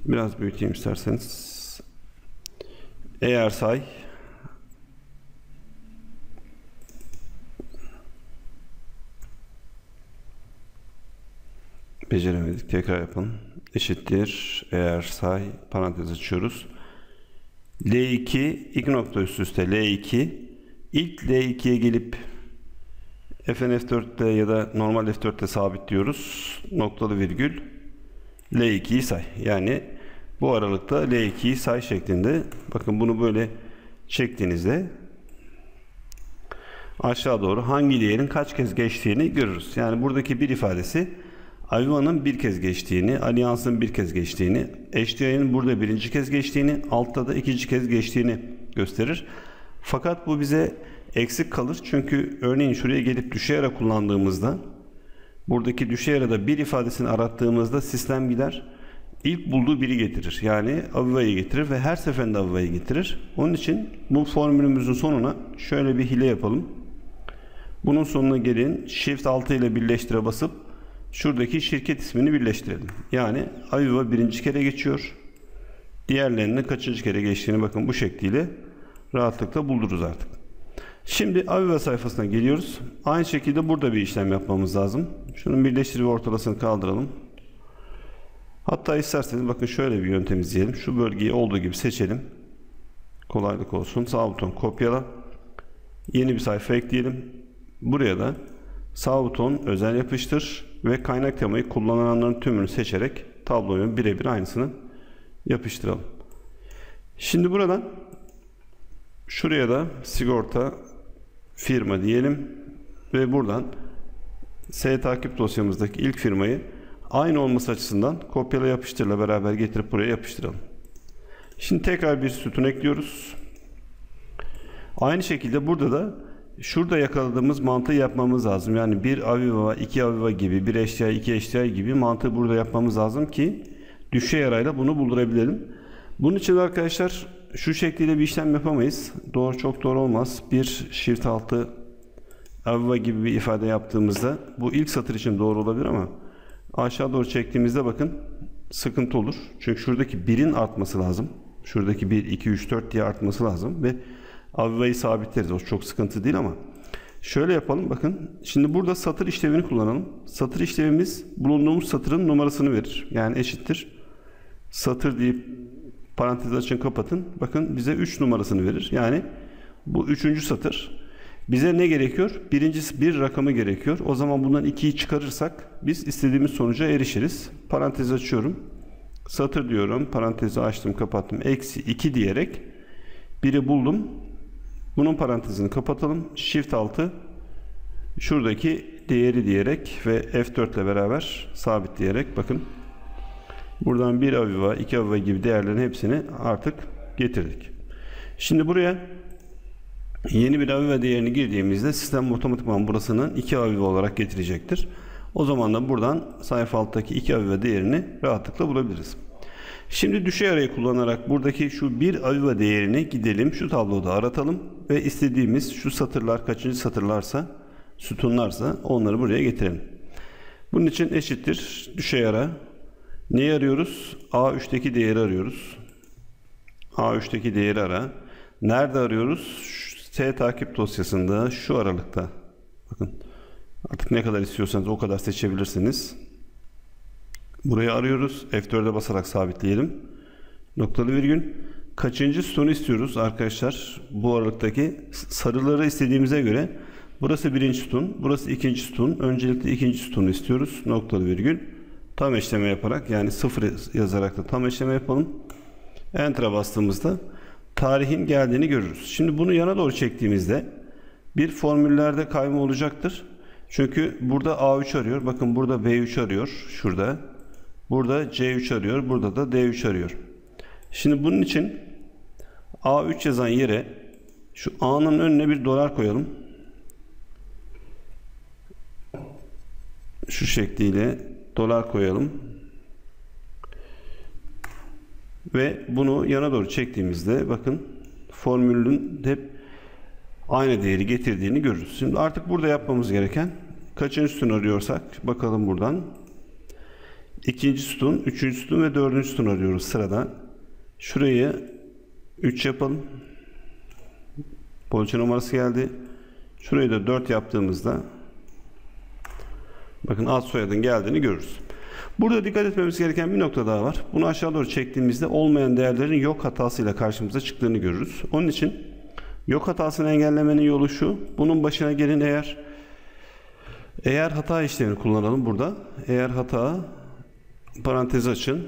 Biraz büyüteyim isterseniz. Eğer say Beceremedik. Tekrar yapalım. Eşittir. Eğer say parantez açıyoruz. L2 iki nokta üst üste L2 ilk L2'ye gelip FNF4'te ya da normal F4'te sabitliyoruz. Noktalı virgül L2'yi say. Yani bu aralıkta L2'yi say şeklinde. Bakın bunu böyle çektiğinizde aşağı doğru hangi değerin kaç kez geçtiğini görürüz. Yani buradaki bir ifadesi Aviva'nın bir kez geçtiğini, Allianz'ın bir kez geçtiğini, HDI'nin burada birinci kez geçtiğini, altta da ikinci kez geçtiğini gösterir. Fakat bu bize eksik kalır. Çünkü örneğin şuraya gelip düşey ara kullandığımızda buradaki düşey arada bir ifadesini arattığımızda sistem gider. ilk bulduğu biri getirir. Yani Aviva'yı getirir ve her seferinde Aviva'yı getirir. Onun için bu formülümüzün sonuna şöyle bir hile yapalım. Bunun sonuna gelin Shift 6 ile birleştire basıp şuradaki şirket ismini birleştirelim. Yani Aviva birinci kere geçiyor. Diğerlerinin kaçıncı kere geçtiğini bakın bu şekliyle rahatlıkla buldururuz artık. Şimdi Aviva sayfasına geliyoruz. Aynı şekilde burada bir işlem yapmamız lazım. Şunun birleştir ve ortalasını kaldıralım. Hatta isterseniz bakın şöyle bir yöntem izleyelim. Şu bölgeyi olduğu gibi seçelim. Kolaylık olsun. Sağ buton kopyala. Yeni bir sayfa ekleyelim. Buraya da sağ buton özel yapıştır ve kaynak temayı kullananların tümünü seçerek tabloyu birebir aynısını yapıştıralım. Şimdi buradan şuraya da sigorta firma diyelim ve buradan S takip dosyamızdaki ilk firmayı aynı olması açısından kopyala yapıştırla beraber getirip buraya yapıştıralım. Şimdi tekrar bir sütun ekliyoruz. Aynı şekilde burada da şurada yakaladığımız mantığı yapmamız lazım. Yani bir aviva, iki aviva gibi, bir eşya, iki eşya gibi mantığı burada yapmamız lazım ki düşey yarayla bunu buldurabilelim. Bunun için arkadaşlar şu şekilde bir işlem yapamayız. Doğru çok doğru olmaz. Bir shift altı aviva gibi bir ifade yaptığımızda bu ilk satır için doğru olabilir ama aşağı doğru çektiğimizde bakın sıkıntı olur. Çünkü şuradaki birin artması lazım. Şuradaki 1, 2, 3, 4 diye artması lazım ve Aviva'yı sabitleriz. O çok sıkıntı değil ama şöyle yapalım bakın. Şimdi burada satır işlevini kullanalım. Satır işlevimiz bulunduğumuz satırın numarasını verir. Yani eşittir. Satır deyip parantez açın kapatın. Bakın bize 3 numarasını verir. Yani bu üçüncü satır. Bize ne gerekiyor? Birincisi bir rakamı gerekiyor. O zaman bundan 2'yi çıkarırsak biz istediğimiz sonuca erişiriz. Parantez açıyorum. Satır diyorum. Parantezi açtım kapattım. Eksi 2 diyerek biri buldum. Bunun parantezini kapatalım. Shift 6 şuradaki değeri diyerek ve F4 ile beraber sabitleyerek bakın buradan bir aviva, iki aviva gibi değerlerin hepsini artık getirdik. Şimdi buraya yeni bir aviva değerini girdiğimizde sistem otomatikman burasının iki aviva olarak getirecektir. O zaman da buradan sayfa alttaki iki aviva değerini rahatlıkla bulabiliriz. Şimdi düşey arayı kullanarak buradaki şu bir aviva değerini gidelim şu tabloda aratalım ve istediğimiz şu satırlar kaçıncı satırlarsa sütunlarsa onları buraya getirelim. Bunun için eşittir düşey ara. Neyi arıyoruz? A3'teki değeri arıyoruz. A3'teki değeri ara. Nerede arıyoruz? T takip dosyasında şu aralıkta. Bakın artık ne kadar istiyorsanız o kadar seçebilirsiniz. Burayı arıyoruz. F4'e basarak sabitleyelim. Noktalı virgül. Kaçıncı sütunu istiyoruz arkadaşlar? Bu aralıktaki sarıları istediğimize göre burası birinci sütun, burası ikinci sütun. Öncelikle ikinci sütunu istiyoruz. Noktalı virgül. Tam eşleme yaparak yani sıfır yazarak da tam eşleme yapalım. Enter'a bastığımızda tarihin geldiğini görürüz. Şimdi bunu yana doğru çektiğimizde bir formüllerde kayma olacaktır. Çünkü burada A3 arıyor. Bakın burada B3 arıyor. Şurada. Burada C3 arıyor. Burada da D3 arıyor. Şimdi bunun için A3 yazan yere şu A'nın önüne bir dolar koyalım. Şu şekliyle dolar koyalım. Ve bunu yana doğru çektiğimizde bakın formülün hep aynı değeri getirdiğini görürüz. Şimdi artık burada yapmamız gereken kaçıncı sütun arıyorsak bakalım buradan. İkinci sütun, üçüncü sütun ve dördüncü sütun arıyoruz sırada. Şurayı 3 yapalım. Poliçe numarası geldi. Şurayı da 4 yaptığımızda bakın alt soyadın geldiğini görürüz. Burada dikkat etmemiz gereken bir nokta daha var. Bunu aşağı doğru çektiğimizde olmayan değerlerin yok hatasıyla karşımıza çıktığını görürüz. Onun için yok hatasını engellemenin yolu şu. Bunun başına gelin eğer eğer hata işlemini kullanalım burada. Eğer hata parantez açın.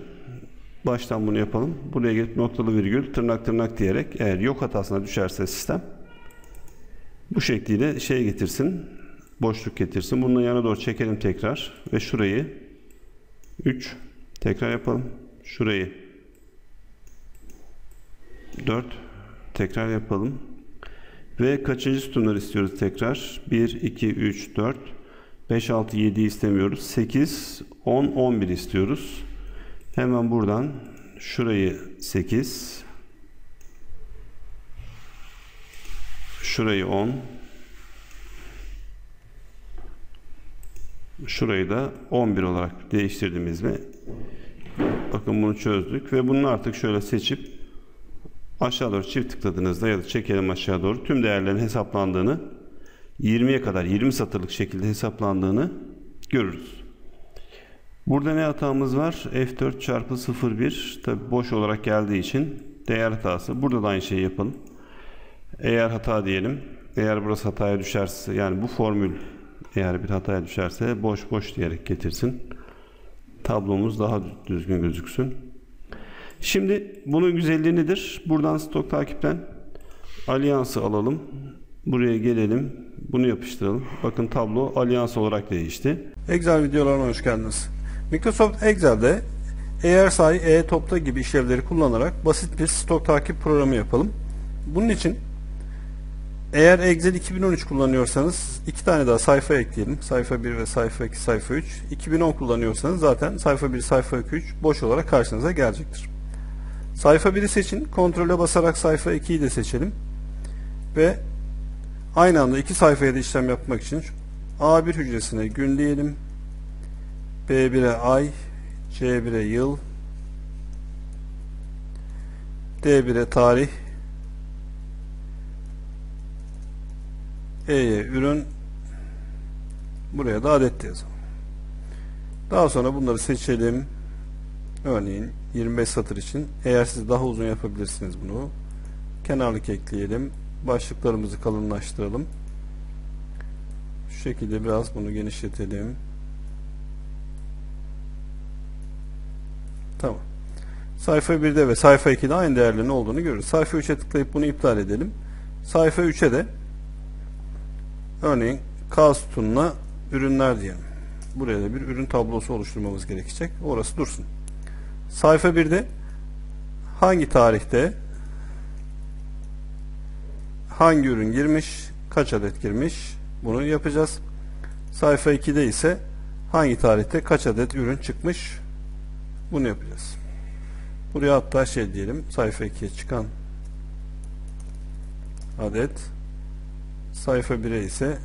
Baştan bunu yapalım. Buraya gelip noktalı virgül tırnak tırnak diyerek eğer yok hatasına düşerse sistem bu şekliyle şey getirsin. Boşluk getirsin. Bunun yana doğru çekelim tekrar ve şurayı 3 tekrar yapalım. Şurayı 4 tekrar yapalım. Ve kaçıncı sütunları istiyoruz tekrar? 1, 2, 3, 4, 5, 6, 7 istemiyoruz. 8, 10, 11 istiyoruz. Hemen buradan şurayı 8, şurayı 10, şurayı da 11 olarak değiştirdiğimiz mi? Bakın bunu çözdük ve bunu artık şöyle seçip aşağı doğru çift tıkladığınızda ya da çekelim aşağı doğru tüm değerlerin hesaplandığını 20'ye kadar 20 satırlık şekilde hesaplandığını görürüz. Burada ne hatamız var? F4 çarpı 01 tabi boş olarak geldiği için değer hatası. Burada da aynı şeyi yapalım. Eğer hata diyelim. Eğer burası hataya düşerse yani bu formül eğer bir hataya düşerse boş boş diyerek getirsin. Tablomuz daha düzgün gözüksün. Şimdi bunun güzelliği nedir? Buradan stok takipten alyansı alalım. Buraya gelelim. Bunu yapıştıralım. Bakın tablo alyans olarak değişti. Excel videolarına hoş geldiniz. Microsoft Excel'de eğer say, e topla gibi işlevleri kullanarak basit bir stok takip programı yapalım. Bunun için eğer Excel 2013 kullanıyorsanız iki tane daha sayfa ekleyelim. Sayfa 1 ve sayfa 2, sayfa 3. 2010 kullanıyorsanız zaten sayfa 1, sayfa 2, 3 boş olarak karşınıza gelecektir. Sayfa 1'i seçin. Kontrole basarak sayfa 2'yi de seçelim. Ve aynı anda iki sayfaya da işlem yapmak için A1 hücresine gün diyelim. B1'e ay, C1'e yıl, D1'e tarih, E'ye ürün, buraya da adet yazalım. Daha sonra bunları seçelim. Örneğin 25 satır için. Eğer siz daha uzun yapabilirsiniz bunu. Kenarlık ekleyelim. Başlıklarımızı kalınlaştıralım. Şu şekilde biraz bunu genişletelim. Tamam. Sayfa 1'de ve sayfa 2'de aynı değerlerin olduğunu görürüz. Sayfa 3'e tıklayıp bunu iptal edelim. Sayfa 3'e de örneğin K sütununa ürünler diyelim. Buraya da bir ürün tablosu oluşturmamız gerekecek. Orası dursun. Sayfa 1'de hangi tarihte hangi ürün girmiş, kaç adet girmiş bunu yapacağız. Sayfa 2'de ise hangi tarihte kaç adet ürün çıkmış bunu yapacağız. Buraya hatta şey diyelim sayfa 2'ye çıkan adet sayfa 1'e ise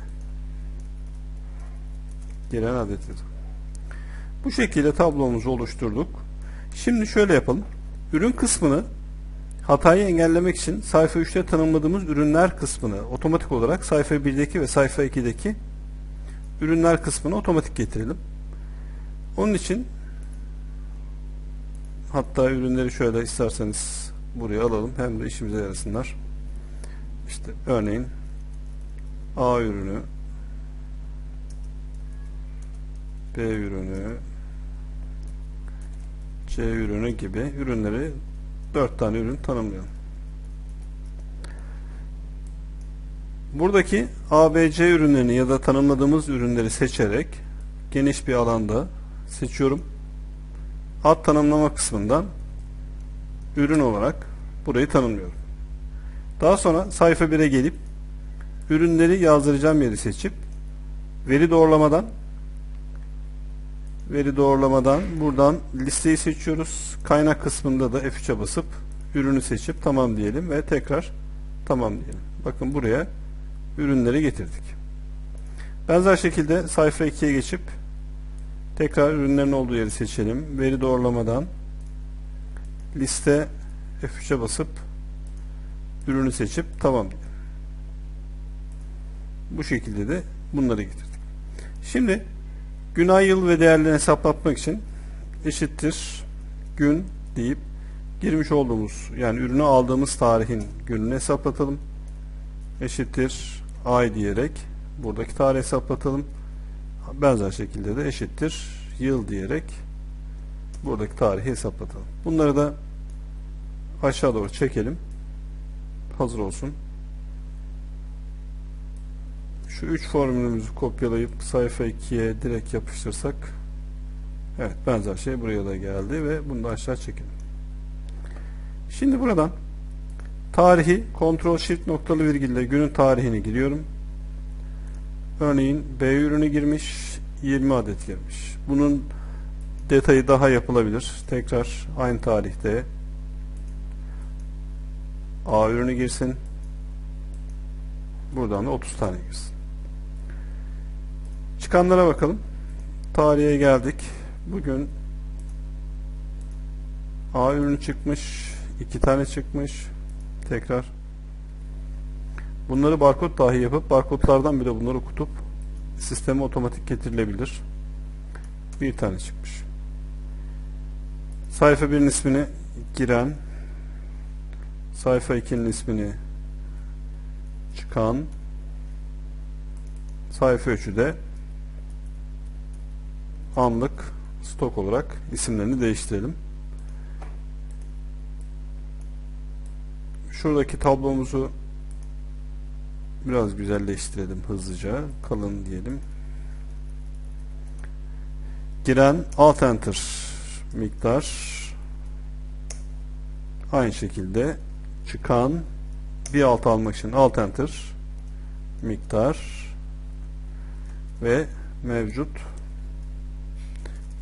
giren adet Bu şekilde tablomuzu oluşturduk. Şimdi şöyle yapalım. Ürün kısmını hatayı engellemek için sayfa 3'te tanımladığımız ürünler kısmını otomatik olarak sayfa 1'deki ve sayfa 2'deki ürünler kısmını otomatik getirelim. Onun için Hatta ürünleri şöyle isterseniz buraya alalım. Hem de işimize yarasınlar. İşte örneğin A ürünü B ürünü C ürünü gibi ürünleri dört tane ürün tanımlayalım. Buradaki ABC ürünlerini ya da tanımladığımız ürünleri seçerek geniş bir alanda seçiyorum ad tanımlama kısmından ürün olarak burayı tanımlıyorum. Daha sonra sayfa 1'e gelip ürünleri yazdıracağım yeri seçip veri doğrulamadan veri doğrulamadan buradan listeyi seçiyoruz. Kaynak kısmında da F3'e basıp ürünü seçip tamam diyelim ve tekrar tamam diyelim. Bakın buraya ürünleri getirdik. Benzer şekilde sayfa 2'ye geçip Tekrar ürünlerin olduğu yeri seçelim. Veri doğrulamadan liste F3'e basıp ürünü seçip tamam. Bu şekilde de bunları getirdik. Şimdi gün, ay, yıl ve değerlerini hesaplatmak için eşittir gün deyip girmiş olduğumuz yani ürünü aldığımız tarihin gününü hesaplatalım. Eşittir ay diyerek buradaki tarihi hesaplatalım benzer şekilde de eşittir yıl diyerek buradaki tarihi hesaplatalım. Bunları da aşağı doğru çekelim. Hazır olsun. Şu üç formülümüzü kopyalayıp sayfa 2'ye direkt yapıştırsak Evet benzer şey buraya da geldi ve bunu da aşağı çekelim. Şimdi buradan tarihi Ctrl Shift noktalı virgülle günün tarihini giriyorum. Örneğin B ürünü girmiş 20 adet girmiş. Bunun detayı daha yapılabilir. Tekrar aynı tarihte A ürünü girsin. Buradan da 30 tane girsin. Çıkanlara bakalım. Tarihe geldik. Bugün A ürünü çıkmış. 2 tane çıkmış. Tekrar Bunları barkod dahi yapıp barkodlardan bile bunları okutup sisteme otomatik getirilebilir. Bir tane çıkmış. Sayfa 1'in ismini giren sayfa 2'nin ismini çıkan sayfa 3'ü de anlık stok olarak isimlerini değiştirelim. Şuradaki tablomuzu biraz güzelleştirelim hızlıca. Kalın diyelim. Giren alt enter miktar aynı şekilde çıkan bir alt almak için alt enter miktar ve mevcut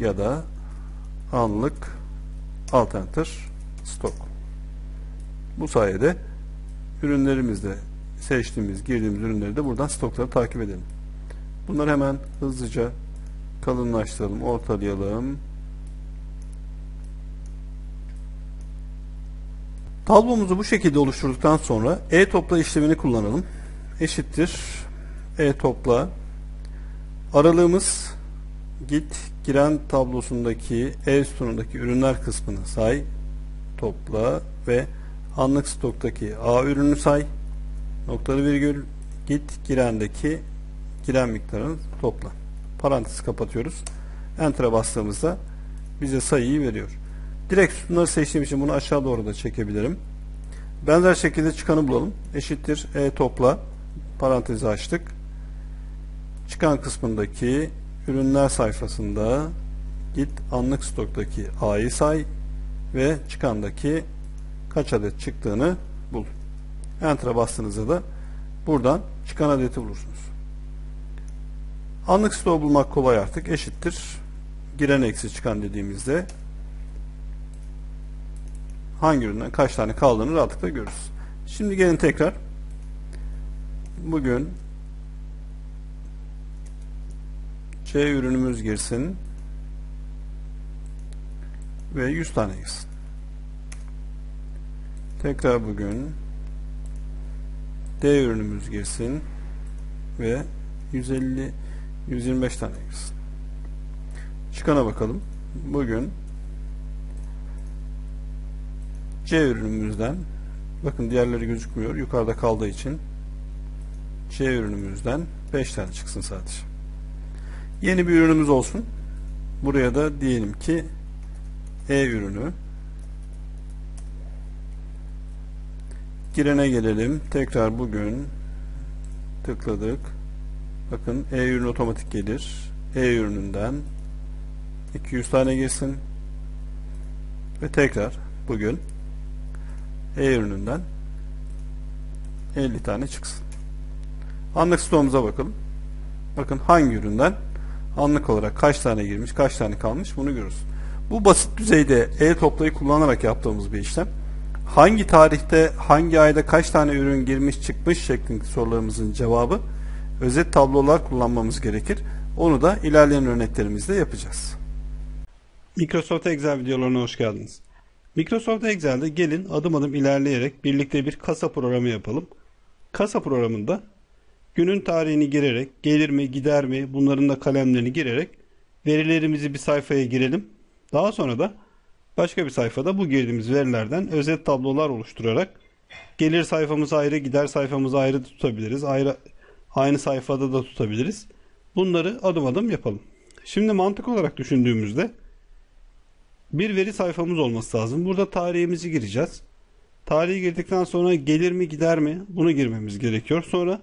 ya da anlık alt enter stok. Bu sayede ürünlerimizde seçtiğimiz, girdiğimiz ürünleri de buradan stokları takip edelim. Bunları hemen hızlıca kalınlaştıralım, ortalayalım. Tablomuzu bu şekilde oluşturduktan sonra e-topla işlemini kullanalım. Eşittir e-topla aralığımız git giren tablosundaki e sütunundaki ürünler kısmını say topla ve anlık stoktaki A ürünü say noktalı virgül git girendeki giren miktarını topla. Parantez kapatıyoruz. Enter'a bastığımızda bize sayıyı veriyor. Direkt sütunları seçtiğim için bunu aşağı doğru da çekebilirim. Benzer şekilde çıkanı bulalım. Eşittir e topla parantezi açtık. Çıkan kısmındaki ürünler sayfasında git anlık stoktaki A'yı say ve çıkandaki kaç adet çıktığını bul. Enter'a bastığınızda da buradan çıkan adeti bulursunuz. Anlık stok bulmak kolay artık. Eşittir. Giren eksi çıkan dediğimizde hangi üründen kaç tane kaldığını rahatlıkla görürüz. Şimdi gelin tekrar bugün C ürünümüz girsin ve 100 tane girsin. Tekrar bugün D ürünümüz girsin ve 150 125 tane girsin. Çıkana bakalım. Bugün C ürünümüzden bakın diğerleri gözükmüyor. Yukarıda kaldığı için C ürünümüzden 5 tane çıksın sadece. Yeni bir ürünümüz olsun. Buraya da diyelim ki E ürünü girene gelelim. Tekrar bugün tıkladık. Bakın E ürün otomatik gelir. E ürününden 200 tane girsin. Ve tekrar bugün E ürününden 50 tane çıksın. Anlık stoğumuza bakalım. Bakın hangi üründen anlık olarak kaç tane girmiş, kaç tane kalmış bunu görürüz. Bu basit düzeyde e-toplayı kullanarak yaptığımız bir işlem. Hangi tarihte, hangi ayda kaç tane ürün girmiş, çıkmış şeklindeki sorularımızın cevabı özet tablolar kullanmamız gerekir. Onu da ilerleyen örneklerimizde yapacağız. Microsoft Excel videolarına hoş geldiniz. Microsoft Excel'de gelin adım adım ilerleyerek birlikte bir kasa programı yapalım. Kasa programında günün tarihini girerek, gelir mi, gider mi bunların da kalemlerini girerek verilerimizi bir sayfaya girelim. Daha sonra da başka bir sayfada bu girdiğimiz verilerden özet tablolar oluşturarak gelir sayfamızı ayrı, gider sayfamızı ayrı tutabiliriz. Ayrı aynı sayfada da tutabiliriz. Bunları adım adım yapalım. Şimdi mantık olarak düşündüğümüzde bir veri sayfamız olması lazım. Burada tarihimizi gireceğiz. Tarihi girdikten sonra gelir mi gider mi bunu girmemiz gerekiyor. Sonra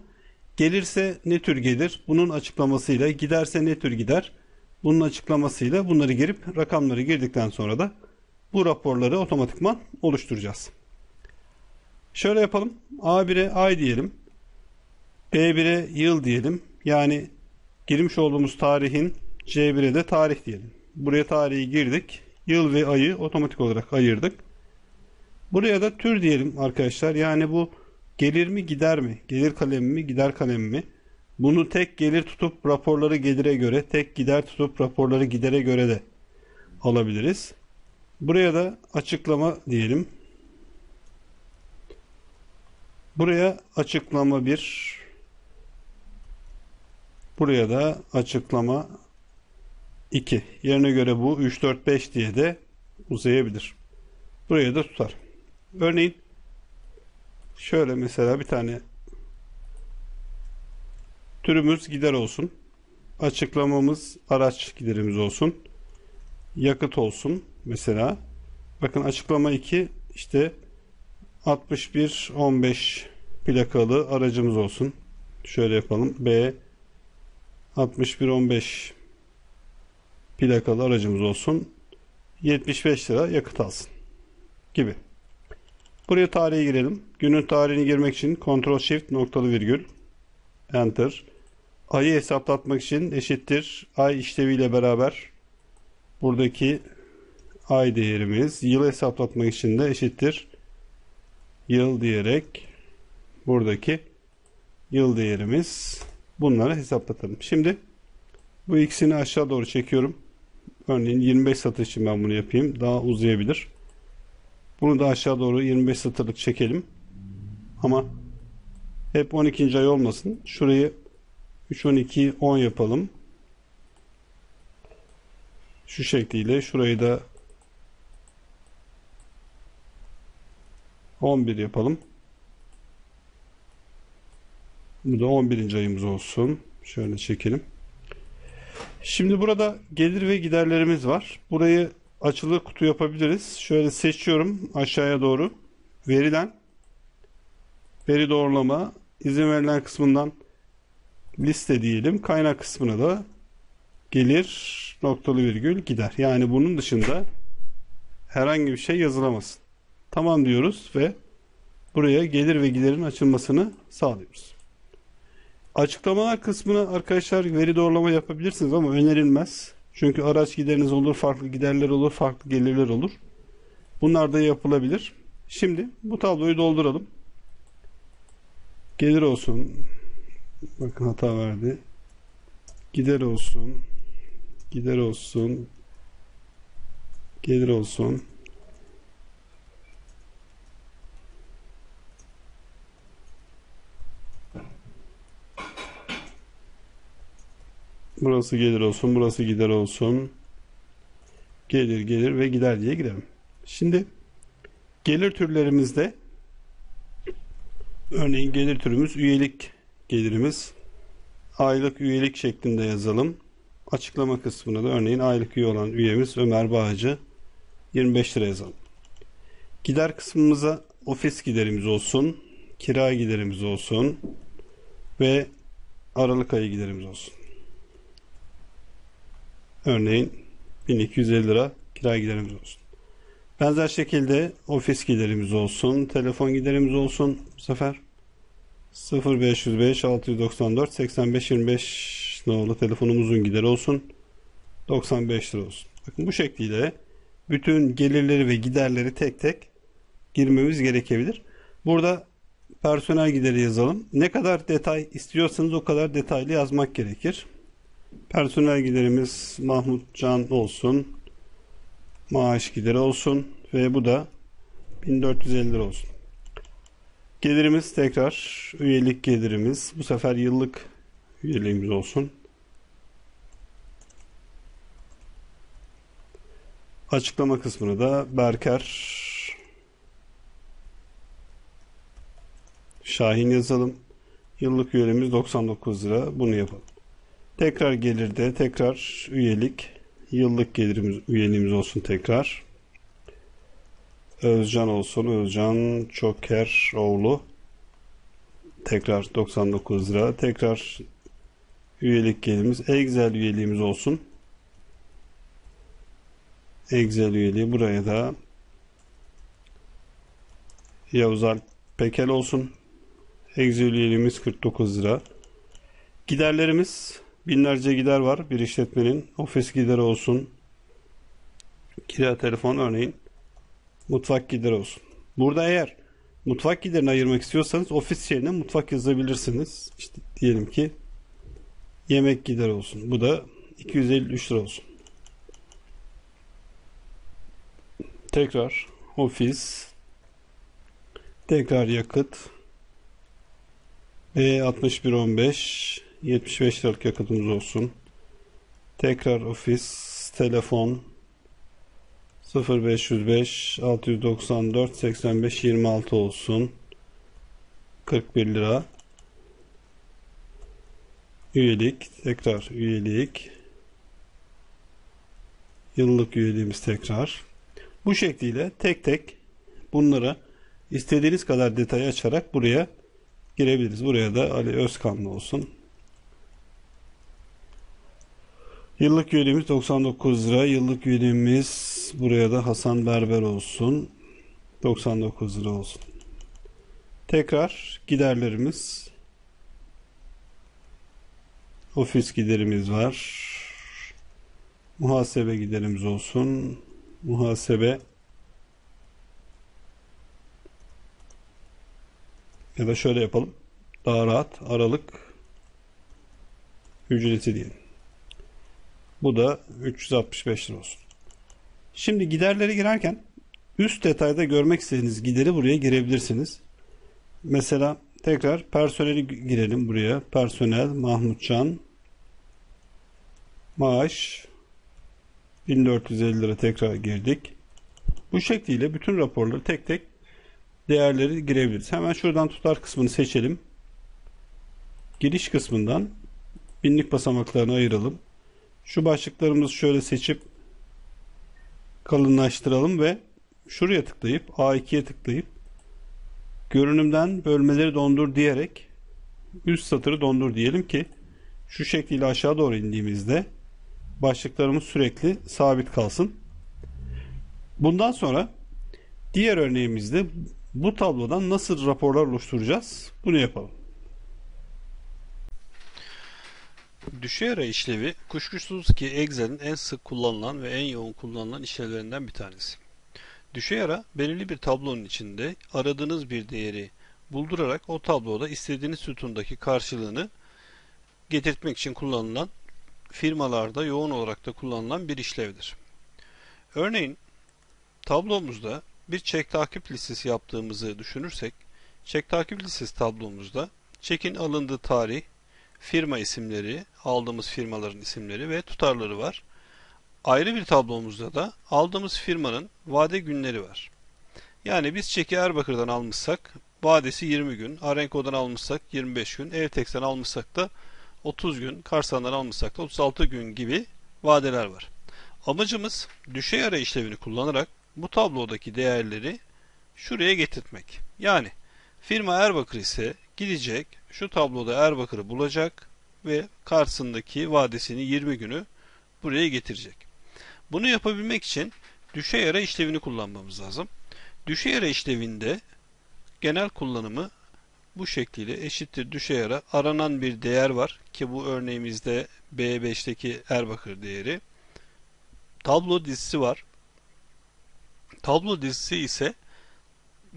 gelirse ne tür gelir bunun açıklamasıyla giderse ne tür gider bunun açıklamasıyla bunları girip rakamları girdikten sonra da bu raporları otomatikman oluşturacağız. Şöyle yapalım. A1'e ay diyelim. B1'e yıl diyelim. Yani girmiş olduğumuz tarihin C1'e de tarih diyelim. Buraya tarihi girdik. Yıl ve ayı otomatik olarak ayırdık. Buraya da tür diyelim arkadaşlar. Yani bu gelir mi gider mi? Gelir kalemi mi gider kalemi mi? Bunu tek gelir tutup raporları gelire göre, tek gider tutup raporları gidere göre de alabiliriz. Buraya da açıklama diyelim. Buraya açıklama 1 Buraya da açıklama 2. Yerine göre bu 3, 4, 5 diye de uzayabilir. Buraya da tutar. Örneğin şöyle mesela bir tane türümüz gider olsun. Açıklamamız araç giderimiz olsun. Yakıt olsun mesela. Bakın açıklama 2 işte 61 15 plakalı aracımız olsun. Şöyle yapalım. B 6115 plakalı aracımız olsun. 75 lira yakıt alsın. Gibi. Buraya tarihe girelim. Günün tarihini girmek için Ctrl Shift noktalı virgül Enter. Ayı hesaplatmak için eşittir ay işleviyle beraber buradaki ay değerimiz. Yıl hesaplatmak için de eşittir yıl diyerek buradaki yıl değerimiz bunları hesaplatalım. Şimdi bu ikisini aşağı doğru çekiyorum. Örneğin 25 satır için ben bunu yapayım. Daha uzayabilir. Bunu da aşağı doğru 25 satırlık çekelim. Ama hep 12. ay olmasın. Şurayı 3, 12, 10 yapalım. Şu şekliyle şurayı da 11 yapalım. Bu da 11. ayımız olsun. Şöyle çekelim. Şimdi burada gelir ve giderlerimiz var. Burayı açılı kutu yapabiliriz. Şöyle seçiyorum aşağıya doğru. Verilen veri doğrulama izin verilen kısmından liste diyelim. Kaynak kısmına da gelir noktalı virgül gider. Yani bunun dışında herhangi bir şey yazılamasın. Tamam diyoruz ve buraya gelir ve giderin açılmasını sağlıyoruz. Açıklamalar kısmına arkadaşlar veri doğrulama yapabilirsiniz ama önerilmez. Çünkü araç gideriniz olur, farklı giderler olur, farklı gelirler olur. Bunlar da yapılabilir. Şimdi bu tabloyu dolduralım. Gelir olsun. Bakın hata verdi. Gider olsun. Gider olsun. Gelir olsun. Burası gelir olsun, burası gider olsun. Gelir, gelir ve gider diye gidelim. Şimdi gelir türlerimizde örneğin gelir türümüz üyelik gelirimiz. Aylık üyelik şeklinde yazalım. Açıklama kısmına da örneğin aylık üye olan üyemiz Ömer Bağcı 25 lira yazalım. Gider kısmımıza ofis giderimiz olsun, kira giderimiz olsun ve Aralık ayı giderimiz olsun. Örneğin 1250 lira kira giderimiz olsun. Benzer şekilde ofis giderimiz olsun, telefon giderimiz olsun bu sefer 0505 694 85 25 nolu telefonumuzun gideri olsun 95 lira olsun. Bakın bu şekliyle bütün gelirleri ve giderleri tek tek girmemiz gerekebilir. Burada personel gideri yazalım. Ne kadar detay istiyorsanız o kadar detaylı yazmak gerekir. Personel giderimiz Mahmut Can olsun. Maaş gideri olsun. Ve bu da 1450 lira olsun. Gelirimiz tekrar üyelik gelirimiz. Bu sefer yıllık üyeliğimiz olsun. Açıklama kısmını da Berker Şahin yazalım. Yıllık üyeliğimiz 99 lira. Bunu yapalım. Tekrar gelirde tekrar üyelik yıllık gelirimiz üyeliğimiz olsun tekrar. Özcan olsun. Özcan Çokeroğlu. Tekrar 99 lira. Tekrar üyelik gelirimiz. Excel üyeliğimiz olsun. Excel üyeliği buraya da Yavuz Alp Pekel olsun. Excel üyeliğimiz 49 lira. Giderlerimiz binlerce gider var bir işletmenin. Ofis gideri olsun. Kira telefon örneğin. Mutfak gideri olsun. Burada eğer mutfak giderini ayırmak istiyorsanız ofis yerine mutfak yazabilirsiniz. İşte diyelim ki yemek gider olsun. Bu da 253 lira olsun. Tekrar ofis tekrar yakıt ve 6115 75 liralık yakıtımız olsun. Tekrar ofis, telefon 0505 694 85 26 olsun. 41 lira. Üyelik, tekrar üyelik. Yıllık üyeliğimiz tekrar. Bu şekliyle tek tek bunları istediğiniz kadar detay açarak buraya girebiliriz. Buraya da Ali Özkanlı olsun. Yıllık üyeliğimiz 99 lira. Yıllık üyeliğimiz buraya da Hasan Berber olsun. 99 lira olsun. Tekrar giderlerimiz ofis giderimiz var. Muhasebe giderimiz olsun. Muhasebe ya da şöyle yapalım. Daha rahat aralık ücreti diyelim. Bu da 365 lira olsun. Şimdi giderleri girerken üst detayda görmek istediğiniz gideri buraya girebilirsiniz. Mesela tekrar personeli girelim buraya. Personel Mahmutcan maaş 1450 lira tekrar girdik. Bu şekliyle bütün raporları tek tek değerleri girebiliriz. Hemen şuradan tutar kısmını seçelim. Giriş kısmından binlik basamaklarını ayıralım. Şu başlıklarımızı şöyle seçip kalınlaştıralım ve şuraya tıklayıp A2'ye tıklayıp görünümden bölmeleri dondur diyerek üst satırı dondur diyelim ki şu şekliyle aşağı doğru indiğimizde başlıklarımız sürekli sabit kalsın. Bundan sonra diğer örneğimizde bu tablodan nasıl raporlar oluşturacağız? Bunu yapalım. Düşey ara işlevi kuşkusuz ki Excel'in en sık kullanılan ve en yoğun kullanılan işlevlerinden bir tanesi. Düşey ara belirli bir tablonun içinde aradığınız bir değeri buldurarak o tabloda istediğiniz sütundaki karşılığını getirtmek için kullanılan firmalarda yoğun olarak da kullanılan bir işlevdir. Örneğin tablomuzda bir çek takip listesi yaptığımızı düşünürsek çek takip listesi tablomuzda çekin alındığı tarih, firma isimleri, aldığımız firmaların isimleri ve tutarları var. Ayrı bir tablomuzda da aldığımız firmanın vade günleri var. Yani biz çeki Erbakır'dan almışsak vadesi 20 gün, Arenko'dan almışsak 25 gün, Evtex'ten almışsak da 30 gün, Karsan'dan almışsak da 36 gün gibi vadeler var. Amacımız düşey ara işlevini kullanarak bu tablodaki değerleri şuraya getirtmek. Yani firma Erbakır ise gidecek şu tabloda Erbakır'ı bulacak ve karşısındaki vadesini 20 günü buraya getirecek. Bunu yapabilmek için düşey ara işlevini kullanmamız lazım. Düşey ara işlevinde genel kullanımı bu şekliyle eşittir düşey ara aranan bir değer var ki bu örneğimizde B5'teki Erbakır değeri. Tablo dizisi var. Tablo dizisi ise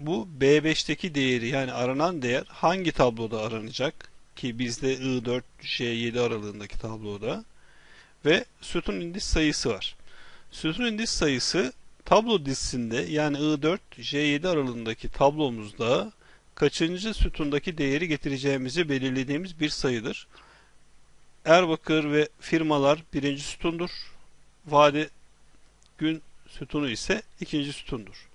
bu B5'teki değeri yani aranan değer hangi tabloda aranacak ki bizde I4 J7 aralığındaki tabloda ve sütun indis sayısı var. Sütun indis sayısı tablo dizisinde yani I4 J7 aralığındaki tablomuzda kaçıncı sütundaki değeri getireceğimizi belirlediğimiz bir sayıdır. Erbakır ve firmalar birinci sütundur. Vade gün sütunu ise ikinci sütundur.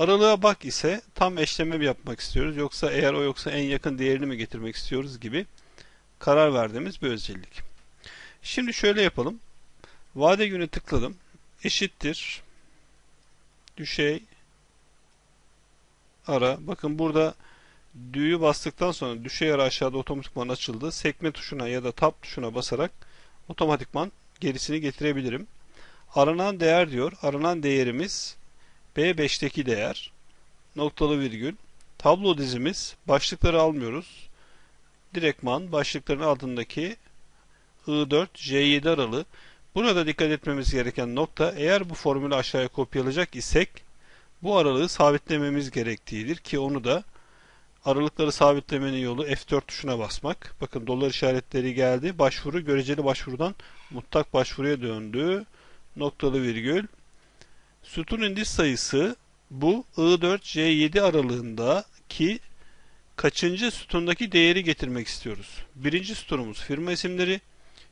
Aralığa bak ise tam eşleme mi yapmak istiyoruz yoksa eğer o yoksa en yakın değerini mi getirmek istiyoruz gibi karar verdiğimiz bir özellik. Şimdi şöyle yapalım. Vade günü tıkladım. Eşittir. Düşey ara. Bakın burada düğü bastıktan sonra düşey ara aşağıda otomatikman açıldı. Sekme tuşuna ya da tab tuşuna basarak otomatikman gerisini getirebilirim. Aranan değer diyor. Aranan değerimiz B5'teki değer noktalı virgül tablo dizimiz başlıkları almıyoruz. Direktman başlıkların altındaki I4 J7 aralığı. Burada dikkat etmemiz gereken nokta eğer bu formülü aşağıya kopyalayacak isek bu aralığı sabitlememiz gerektiğidir ki onu da aralıkları sabitlemenin yolu F4 tuşuna basmak. Bakın dolar işaretleri geldi. Başvuru göreceli başvurudan mutlak başvuruya döndü. Noktalı virgül Sütun indis sayısı bu I4-C7 aralığında ki kaçıncı sütundaki değeri getirmek istiyoruz. Birinci sütunumuz firma isimleri,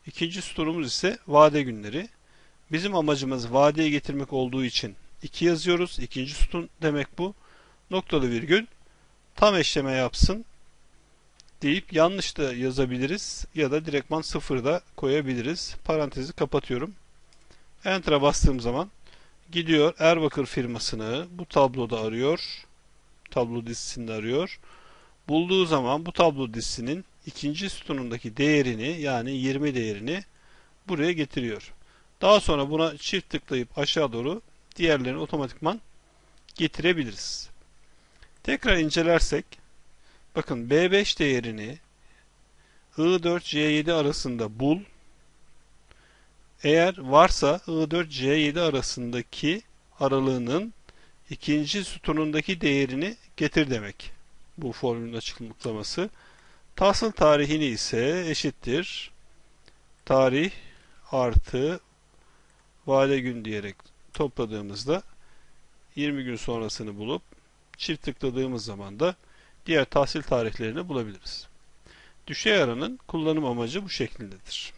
ikinci sütunumuz ise vade günleri. Bizim amacımız vadeye getirmek olduğu için 2 yazıyoruz. İkinci sütun demek bu. Noktalı virgül tam eşleme yapsın deyip yanlış da yazabiliriz ya da direktman sıfır da koyabiliriz. Parantezi kapatıyorum. Enter'a bastığım zaman gidiyor Erbakır firmasını bu tabloda arıyor. Tablo dizisinde arıyor. bulduğu zaman bu tablo dizisinin ikinci sütunundaki değerini yani 20 değerini buraya getiriyor. Daha sonra buna çift tıklayıp aşağı doğru diğerlerini otomatikman getirebiliriz. Tekrar incelersek bakın B5 değerini I4C7 arasında bul. Eğer varsa I4C7 arasındaki aralığının ikinci sütunundaki değerini getir demek. Bu formülün açıklaması. Tahsil tarihini ise eşittir. Tarih artı vade gün diyerek topladığımızda 20 gün sonrasını bulup çift tıkladığımız zaman da diğer tahsil tarihlerini bulabiliriz. Düşey aranın kullanım amacı bu şekildedir.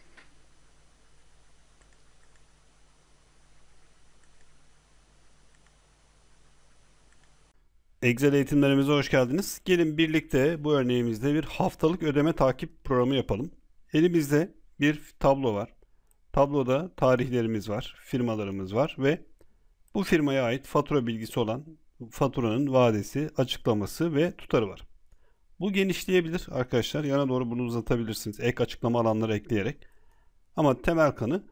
Excel eğitimlerimize hoş geldiniz. Gelin birlikte bu örneğimizde bir haftalık ödeme takip programı yapalım. Elimizde bir tablo var. Tabloda tarihlerimiz var, firmalarımız var ve bu firmaya ait fatura bilgisi olan faturanın vadesi, açıklaması ve tutarı var. Bu genişleyebilir arkadaşlar. Yana doğru bunu uzatabilirsiniz. Ek açıklama alanları ekleyerek. Ama temel kanı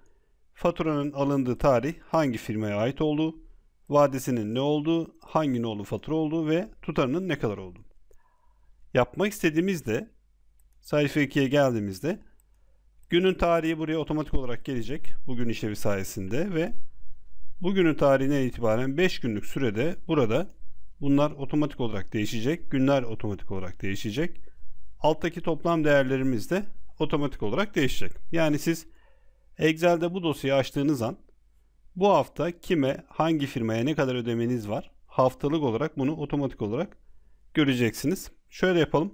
faturanın alındığı tarih hangi firmaya ait olduğu, vadesinin ne olduğu, hangi nolu fatura olduğu ve tutarının ne kadar olduğu. Yapmak istediğimizde sayfa 2'ye geldiğimizde günün tarihi buraya otomatik olarak gelecek bugün işlevi sayesinde ve bugünün tarihine itibaren 5 günlük sürede burada bunlar otomatik olarak değişecek. Günler otomatik olarak değişecek. Alttaki toplam değerlerimiz de otomatik olarak değişecek. Yani siz Excel'de bu dosyayı açtığınız an bu hafta kime, hangi firmaya ne kadar ödemeniz var? Haftalık olarak bunu otomatik olarak göreceksiniz. Şöyle yapalım.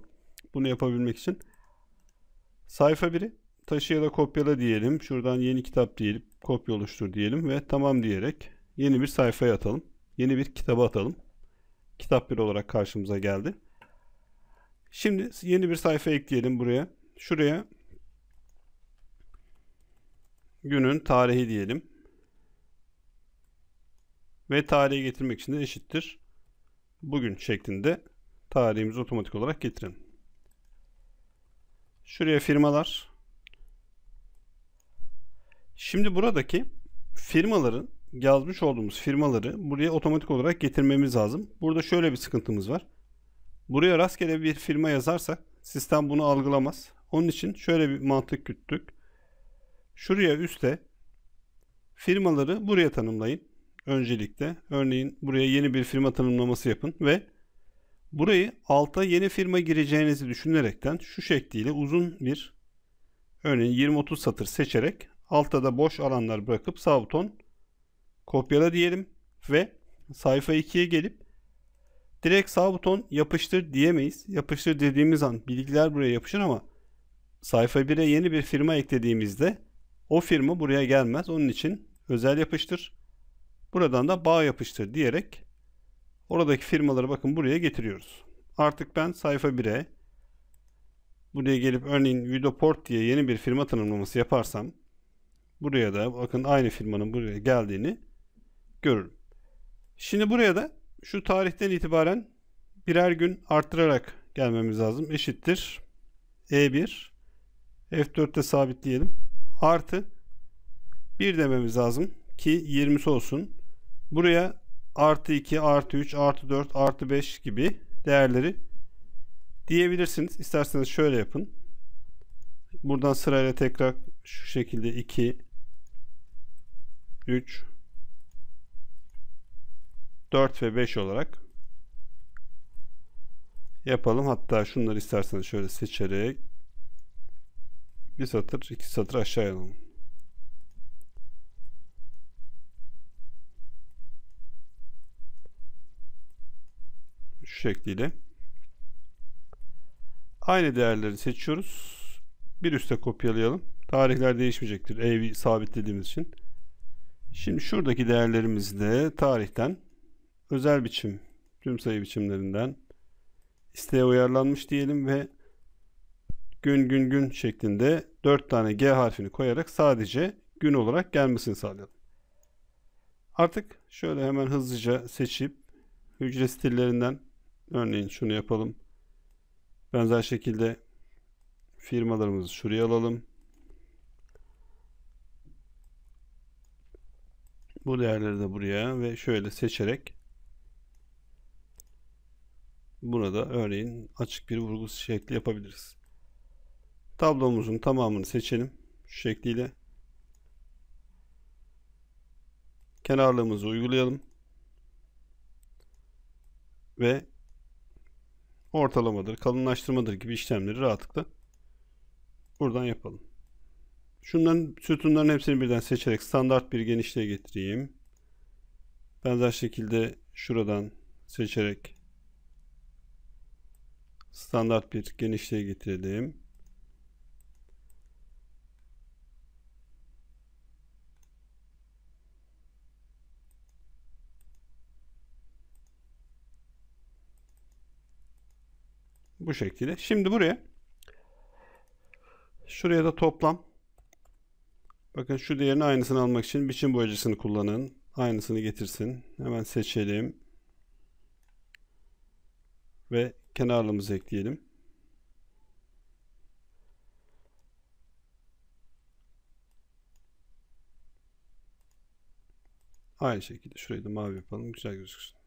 Bunu yapabilmek için sayfa 1'i taşı ya da kopyala diyelim. Şuradan yeni kitap diyelim. Kopya oluştur diyelim ve tamam diyerek yeni bir sayfaya atalım. Yeni bir kitaba atalım. Kitap 1 olarak karşımıza geldi. Şimdi yeni bir sayfa ekleyelim buraya. Şuraya günün tarihi diyelim. Ve tarihi getirmek için de eşittir. Bugün şeklinde tarihimizi otomatik olarak getirin. Şuraya firmalar. Şimdi buradaki firmaların yazmış olduğumuz firmaları buraya otomatik olarak getirmemiz lazım. Burada şöyle bir sıkıntımız var. Buraya rastgele bir firma yazarsak sistem bunu algılamaz. Onun için şöyle bir mantık güttük. Şuraya üste firmaları buraya tanımlayın. Öncelikle örneğin buraya yeni bir firma tanımlaması yapın ve burayı alta yeni firma gireceğinizi düşünerekten şu şekliyle uzun bir örneğin 20-30 satır seçerek altta da boş alanlar bırakıp sağ buton kopyala diyelim ve sayfa 2'ye gelip direkt sağ buton yapıştır diyemeyiz. Yapıştır dediğimiz an bilgiler buraya yapışır ama sayfa 1'e yeni bir firma eklediğimizde o firma buraya gelmez. Onun için özel yapıştır. Buradan da bağ yapıştır diyerek oradaki firmaları bakın buraya getiriyoruz. Artık ben sayfa 1'e buraya gelip örneğin Videoport diye yeni bir firma tanımlaması yaparsam buraya da bakın aynı firmanın buraya geldiğini görürüm. Şimdi buraya da şu tarihten itibaren birer gün arttırarak gelmemiz lazım. Eşittir E1 F4'te sabitleyelim. Artı 1 dememiz lazım ki 20'si olsun. Buraya artı 2, artı 3, artı 4, artı 5 gibi değerleri diyebilirsiniz. İsterseniz şöyle yapın. Buradan sırayla tekrar şu şekilde 2, 3, 4 ve 5 olarak yapalım. Hatta şunları isterseniz şöyle seçerek bir satır, iki satır aşağıya alalım. Şu şekliyle. Aynı değerleri seçiyoruz. Bir üste kopyalayalım. Tarihler değişmeyecektir. Evi sabitlediğimiz için. Şimdi şuradaki değerlerimizi de tarihten özel biçim tüm sayı biçimlerinden isteğe uyarlanmış diyelim ve gün gün gün şeklinde 4 tane G harfini koyarak sadece gün olarak gelmesini sağlayalım. Artık şöyle hemen hızlıca seçip hücre stillerinden örneğin şunu yapalım. Benzer şekilde firmalarımızı şuraya alalım. Bu değerleri de buraya ve şöyle seçerek burada örneğin açık bir vurgu şekli yapabiliriz. Tablomuzun tamamını seçelim. Şu şekliyle. Kenarlığımızı uygulayalım. Ve ortalamadır, kalınlaştırmadır gibi işlemleri rahatlıkla buradan yapalım. Şunların sütunların hepsini birden seçerek standart bir genişliğe getireyim. Benzer şekilde şuradan seçerek standart bir genişliğe getirelim. Bu şekilde. Şimdi buraya şuraya da toplam bakın şu değerin aynısını almak için biçim boyacısını kullanın. Aynısını getirsin. Hemen seçelim. Ve kenarlığımızı ekleyelim. Aynı şekilde şurayı da mavi yapalım. Güzel gözüksün.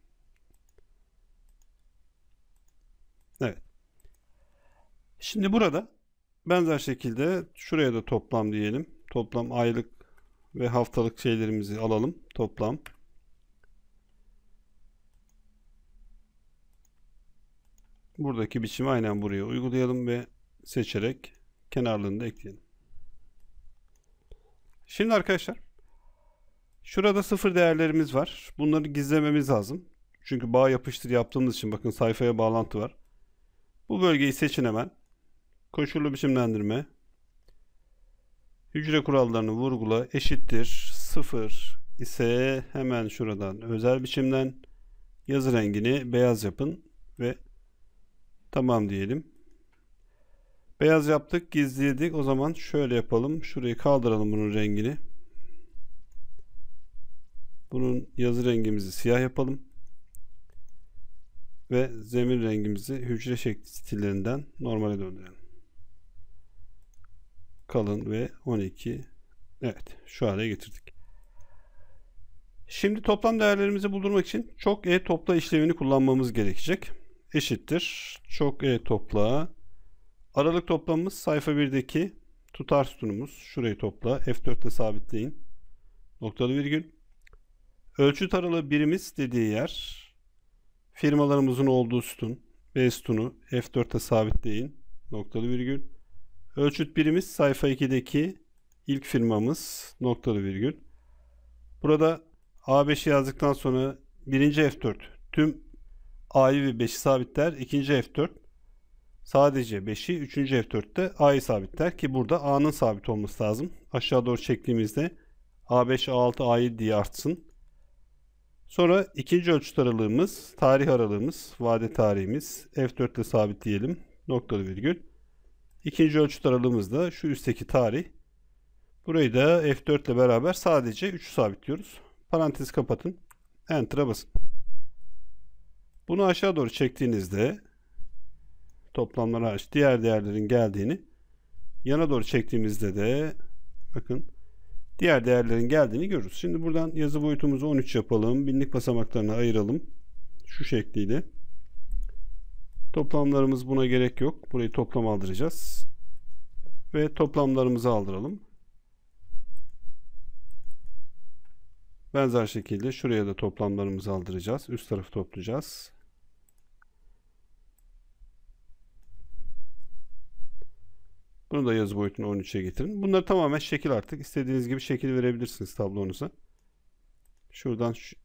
Evet. Şimdi burada benzer şekilde şuraya da toplam diyelim. Toplam aylık ve haftalık şeylerimizi alalım. Toplam. Buradaki biçimi aynen buraya uygulayalım ve seçerek kenarlarını da ekleyelim. Şimdi arkadaşlar şurada sıfır değerlerimiz var. Bunları gizlememiz lazım. Çünkü bağ yapıştır yaptığımız için bakın sayfaya bağlantı var. Bu bölgeyi seçin hemen. Koşullu biçimlendirme. Hücre kurallarını vurgula. Eşittir. Sıfır ise hemen şuradan özel biçimden yazı rengini beyaz yapın ve tamam diyelim. Beyaz yaptık, gizledik. O zaman şöyle yapalım. Şurayı kaldıralım bunun rengini. Bunun yazı rengimizi siyah yapalım ve zemin rengimizi hücre şekli stillerinden normale döndürelim. Kalın ve 12 evet şu hale getirdik. Şimdi toplam değerlerimizi buldurmak için çok e topla işlevini kullanmamız gerekecek. Eşittir çok e topla aralık toplamımız sayfa 1'deki tutar sütunumuz. Şurayı topla F4'te sabitleyin. Noktalı virgül. Ölçüt aralığı birimiz dediği yer Firmalarımızın olduğu sütun B sütunu F4'te sabitleyin. Noktalı virgül. Ölçüt birimiz sayfa 2'deki ilk firmamız noktalı virgül. Burada A5'i yazdıktan sonra birinci F4 tüm A'yı ve 5'i sabitler. ikinci F4 sadece 5'i, üçüncü F4'te A'yı sabitler ki burada A'nın sabit olması lazım. Aşağı doğru çektiğimizde A5, A6, A7 diye artsın. Sonra ikinci ölçüt aralığımız, tarih aralığımız, vade tarihimiz F4 ile sabitleyelim. Noktalı virgül. İkinci ölçüt aralığımız da şu üstteki tarih. Burayı da F4 ile beraber sadece 3'ü sabitliyoruz. Parantezi kapatın. Enter'a basın. Bunu aşağı doğru çektiğinizde toplamlar hariç diğer değerlerin geldiğini yana doğru çektiğimizde de bakın diğer değerlerin geldiğini görürüz. Şimdi buradan yazı boyutumuzu 13 yapalım. Binlik basamaklarını ayıralım. Şu şekliyle. Toplamlarımız buna gerek yok. Burayı toplam aldıracağız. Ve toplamlarımızı aldıralım. Benzer şekilde şuraya da toplamlarımızı aldıracağız. Üst tarafı toplayacağız. Bunu da yazı boyutunu 13'e getirin. Bunları tamamen şekil artık. İstediğiniz gibi şekil verebilirsiniz tablonuza. Şuradan şu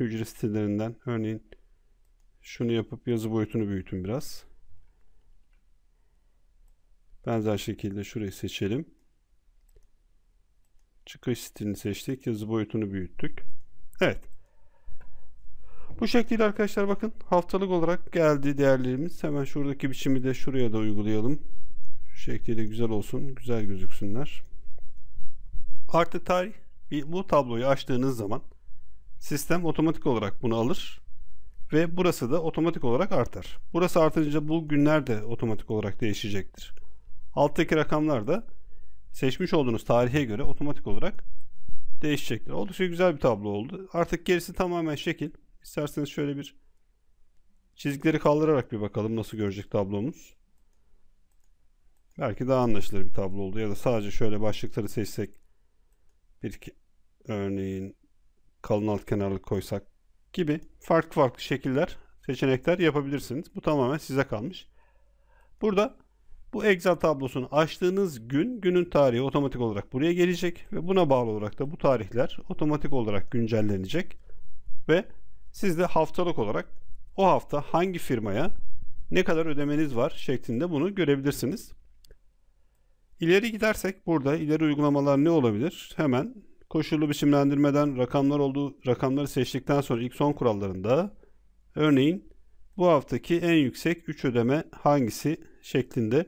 hücre stillerinden örneğin şunu yapıp yazı boyutunu büyütün biraz. Benzer şekilde şurayı seçelim. Çıkış stilini seçtik. Yazı boyutunu büyüttük. Evet. Bu şekilde arkadaşlar bakın haftalık olarak geldi değerlerimiz. Hemen şuradaki biçimi de şuraya da uygulayalım şekliyle güzel olsun, güzel gözüksünler. Artık tarih bu tabloyu açtığınız zaman sistem otomatik olarak bunu alır ve burası da otomatik olarak artar. Burası artınca bu günler de otomatik olarak değişecektir. Alttaki rakamlar da seçmiş olduğunuz tarihe göre otomatik olarak değişecektir. Oldukça güzel bir tablo oldu. Artık gerisi tamamen şekil. İsterseniz şöyle bir çizgileri kaldırarak bir bakalım nasıl görecek tablomuz. Belki daha anlaşılır bir tablo oldu ya da sadece şöyle başlıkları seçsek bir iki örneğin kalın alt kenarlık koysak gibi farklı farklı şekiller, seçenekler yapabilirsiniz. Bu tamamen size kalmış. Burada bu Excel tablosunu açtığınız gün günün tarihi otomatik olarak buraya gelecek ve buna bağlı olarak da bu tarihler otomatik olarak güncellenecek ve siz de haftalık olarak o hafta hangi firmaya ne kadar ödemeniz var şeklinde bunu görebilirsiniz. İleri gidersek burada ileri uygulamalar ne olabilir? Hemen koşullu biçimlendirmeden rakamlar olduğu rakamları seçtikten sonra ilk son kurallarında örneğin bu haftaki en yüksek 3 ödeme hangisi şeklinde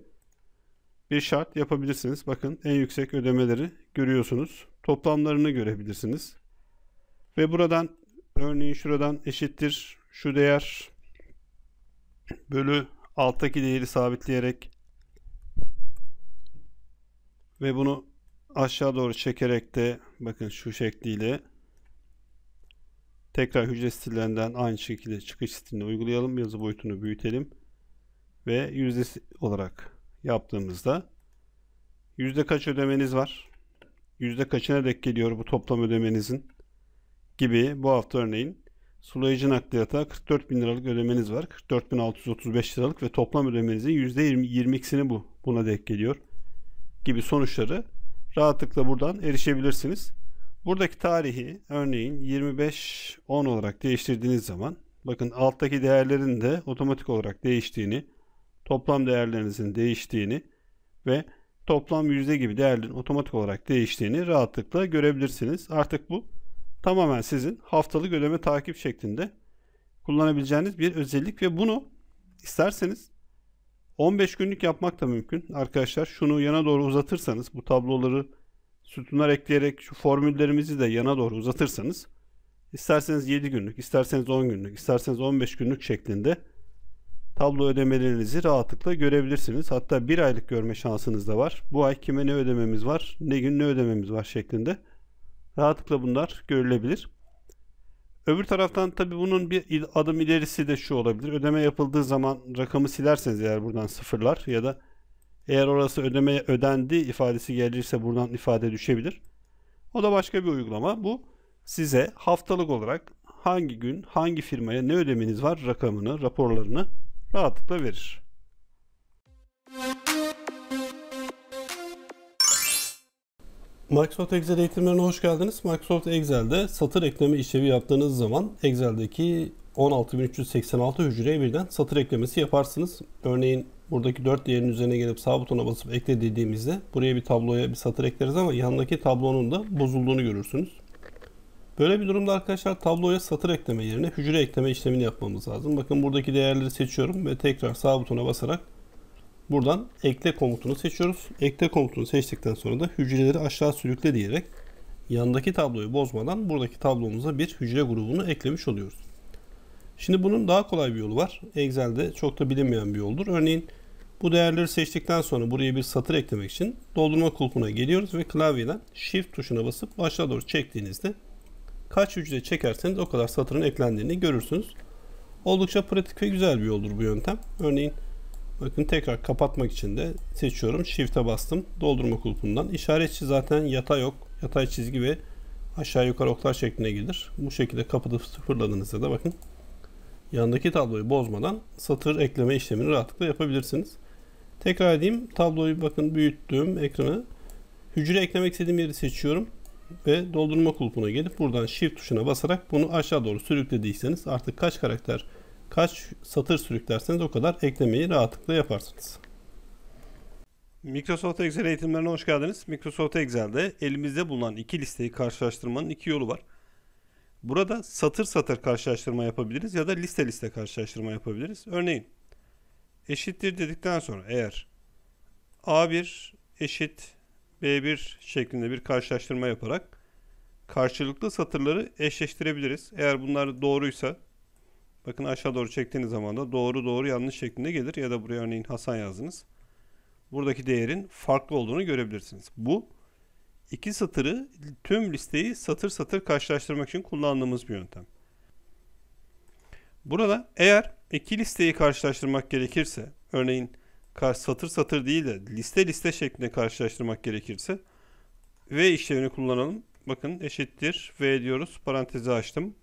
bir şart yapabilirsiniz. Bakın en yüksek ödemeleri görüyorsunuz. Toplamlarını görebilirsiniz. Ve buradan örneğin şuradan eşittir şu değer bölü alttaki değeri sabitleyerek ve bunu aşağı doğru çekerek de bakın şu şekliyle tekrar hücre stillerinden aynı şekilde çıkış stilini uygulayalım. Yazı boyutunu büyütelim. Ve yüzde olarak yaptığımızda yüzde kaç ödemeniz var? Yüzde kaçına dek geliyor bu toplam ödemenizin? Gibi bu hafta örneğin sulayıcı nakliyata 44 bin liralık ödemeniz var. 44.635 liralık ve toplam ödemenizin %22'sini bu buna denk geliyor gibi sonuçları rahatlıkla buradan erişebilirsiniz. Buradaki tarihi örneğin 25-10 olarak değiştirdiğiniz zaman bakın alttaki değerlerin de otomatik olarak değiştiğini, toplam değerlerinizin değiştiğini ve toplam yüzde gibi değerlerin otomatik olarak değiştiğini rahatlıkla görebilirsiniz. Artık bu tamamen sizin haftalık ödeme takip şeklinde kullanabileceğiniz bir özellik ve bunu isterseniz 15 günlük yapmak da mümkün. Arkadaşlar şunu yana doğru uzatırsanız bu tabloları sütunlar ekleyerek şu formüllerimizi de yana doğru uzatırsanız isterseniz 7 günlük, isterseniz 10 günlük, isterseniz 15 günlük şeklinde tablo ödemelerinizi rahatlıkla görebilirsiniz. Hatta bir aylık görme şansınız da var. Bu ay kime ne ödememiz var, ne gün ne ödememiz var şeklinde rahatlıkla bunlar görülebilir. Öbür taraftan tabi bunun bir adım ilerisi de şu olabilir. Ödeme yapıldığı zaman rakamı silerseniz eğer buradan sıfırlar ya da eğer orası ödemeye ödendi ifadesi gelirse buradan ifade düşebilir. O da başka bir uygulama. Bu size haftalık olarak hangi gün hangi firmaya ne ödemeniz var rakamını, raporlarını rahatlıkla verir. Microsoft Excel eğitimlerine hoş geldiniz. Microsoft Excel'de satır ekleme işlevi yaptığınız zaman Excel'deki 16386 hücreye birden satır eklemesi yaparsınız. Örneğin buradaki 4 değerin üzerine gelip sağ butona basıp ekle dediğimizde buraya bir tabloya bir satır ekleriz ama yanındaki tablonun da bozulduğunu görürsünüz. Böyle bir durumda arkadaşlar tabloya satır ekleme yerine hücre ekleme işlemini yapmamız lazım. Bakın buradaki değerleri seçiyorum ve tekrar sağ butona basarak Buradan ekle komutunu seçiyoruz. Ekle komutunu seçtikten sonra da hücreleri aşağı sürükle diyerek yandaki tabloyu bozmadan buradaki tablomuza bir hücre grubunu eklemiş oluyoruz. Şimdi bunun daha kolay bir yolu var. Excel'de çok da bilinmeyen bir yoldur. Örneğin bu değerleri seçtikten sonra buraya bir satır eklemek için doldurma kulpuna geliyoruz ve klavyeden Shift tuşuna basıp aşağı doğru çektiğinizde kaç hücre çekerseniz o kadar satırın eklendiğini görürsünüz. Oldukça pratik ve güzel bir yoldur bu yöntem. Örneğin Bakın tekrar kapatmak için de seçiyorum. Shift'e bastım. Doldurma kulpundan. İşaretçi zaten yatay yok. Yatay çizgi ve aşağı yukarı oklar şeklinde gelir. Bu şekilde kapatıp sıfırladığınızda da bakın yandaki tabloyu bozmadan satır ekleme işlemini rahatlıkla yapabilirsiniz. Tekrar edeyim. Tabloyu bakın büyüttüm ekranı. Hücre eklemek istediğim yeri seçiyorum ve doldurma kulpuna gelip buradan shift tuşuna basarak bunu aşağı doğru sürüklediyseniz artık kaç karakter kaç satır sürüklerseniz o kadar eklemeyi rahatlıkla yaparsınız. Microsoft Excel eğitimlerine hoş geldiniz. Microsoft Excel'de elimizde bulunan iki listeyi karşılaştırmanın iki yolu var. Burada satır satır karşılaştırma yapabiliriz ya da liste liste karşılaştırma yapabiliriz. Örneğin eşittir dedikten sonra eğer A1 eşit B1 şeklinde bir karşılaştırma yaparak karşılıklı satırları eşleştirebiliriz. Eğer bunlar doğruysa Bakın aşağı doğru çektiğiniz zaman da doğru doğru yanlış şeklinde gelir ya da buraya örneğin Hasan yazdınız. Buradaki değerin farklı olduğunu görebilirsiniz. Bu iki satırı tüm listeyi satır satır karşılaştırmak için kullandığımız bir yöntem. Burada eğer iki listeyi karşılaştırmak gerekirse örneğin satır satır değil de liste liste şeklinde karşılaştırmak gerekirse V işlevini kullanalım. Bakın eşittir V diyoruz. Parantezi açtım.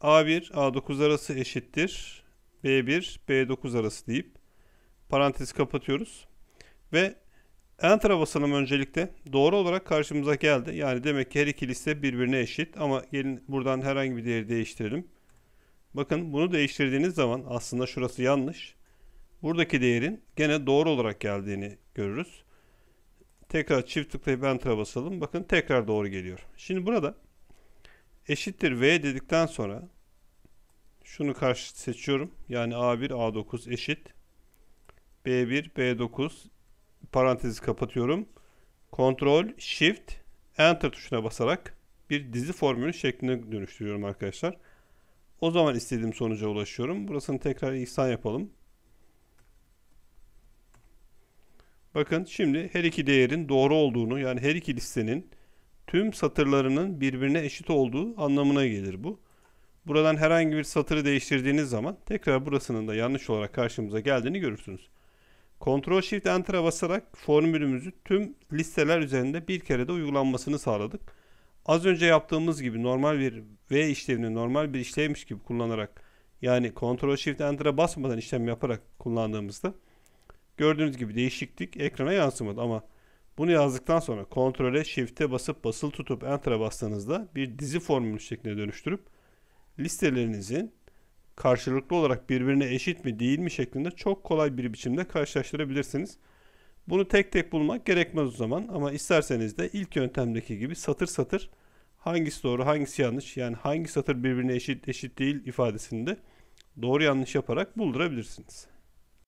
A1 A9 arası eşittir B1 B9 arası deyip parantezi kapatıyoruz. Ve Enter'a basalım öncelikle. Doğru olarak karşımıza geldi. Yani demek ki her iki liste birbirine eşit. Ama gelin buradan herhangi bir değeri değiştirelim. Bakın bunu değiştirdiğiniz zaman aslında şurası yanlış. Buradaki değerin gene doğru olarak geldiğini görürüz. Tekrar çift tıklayıp Enter'a basalım. Bakın tekrar doğru geliyor. Şimdi burada eşittir V dedikten sonra şunu karşı seçiyorum. Yani A1 A9 eşit B1 B9 parantezi kapatıyorum. Ctrl Shift Enter tuşuna basarak bir dizi formülü şekline dönüştürüyorum arkadaşlar. O zaman istediğim sonuca ulaşıyorum. Burasını tekrar ihsan yapalım. Bakın şimdi her iki değerin doğru olduğunu yani her iki listenin tüm satırlarının birbirine eşit olduğu anlamına gelir bu. Buradan herhangi bir satırı değiştirdiğiniz zaman tekrar burasının da yanlış olarak karşımıza geldiğini görürsünüz. Ctrl Shift Enter'a basarak formülümüzü tüm listeler üzerinde bir kere de uygulanmasını sağladık. Az önce yaptığımız gibi normal bir V işlevini normal bir işlevmiş gibi kullanarak yani Ctrl Shift Enter'a basmadan işlem yaparak kullandığımızda gördüğünüz gibi değişiklik ekrana yansımadı ama bunu yazdıktan sonra Ctrl'e Shift'e basıp basılı tutup Enter'a bastığınızda bir dizi formülü şekline dönüştürüp listelerinizin karşılıklı olarak birbirine eşit mi değil mi şeklinde çok kolay bir biçimde karşılaştırabilirsiniz. Bunu tek tek bulmak gerekmez o zaman ama isterseniz de ilk yöntemdeki gibi satır satır hangisi doğru hangisi yanlış yani hangi satır birbirine eşit eşit değil ifadesini de doğru yanlış yaparak buldurabilirsiniz.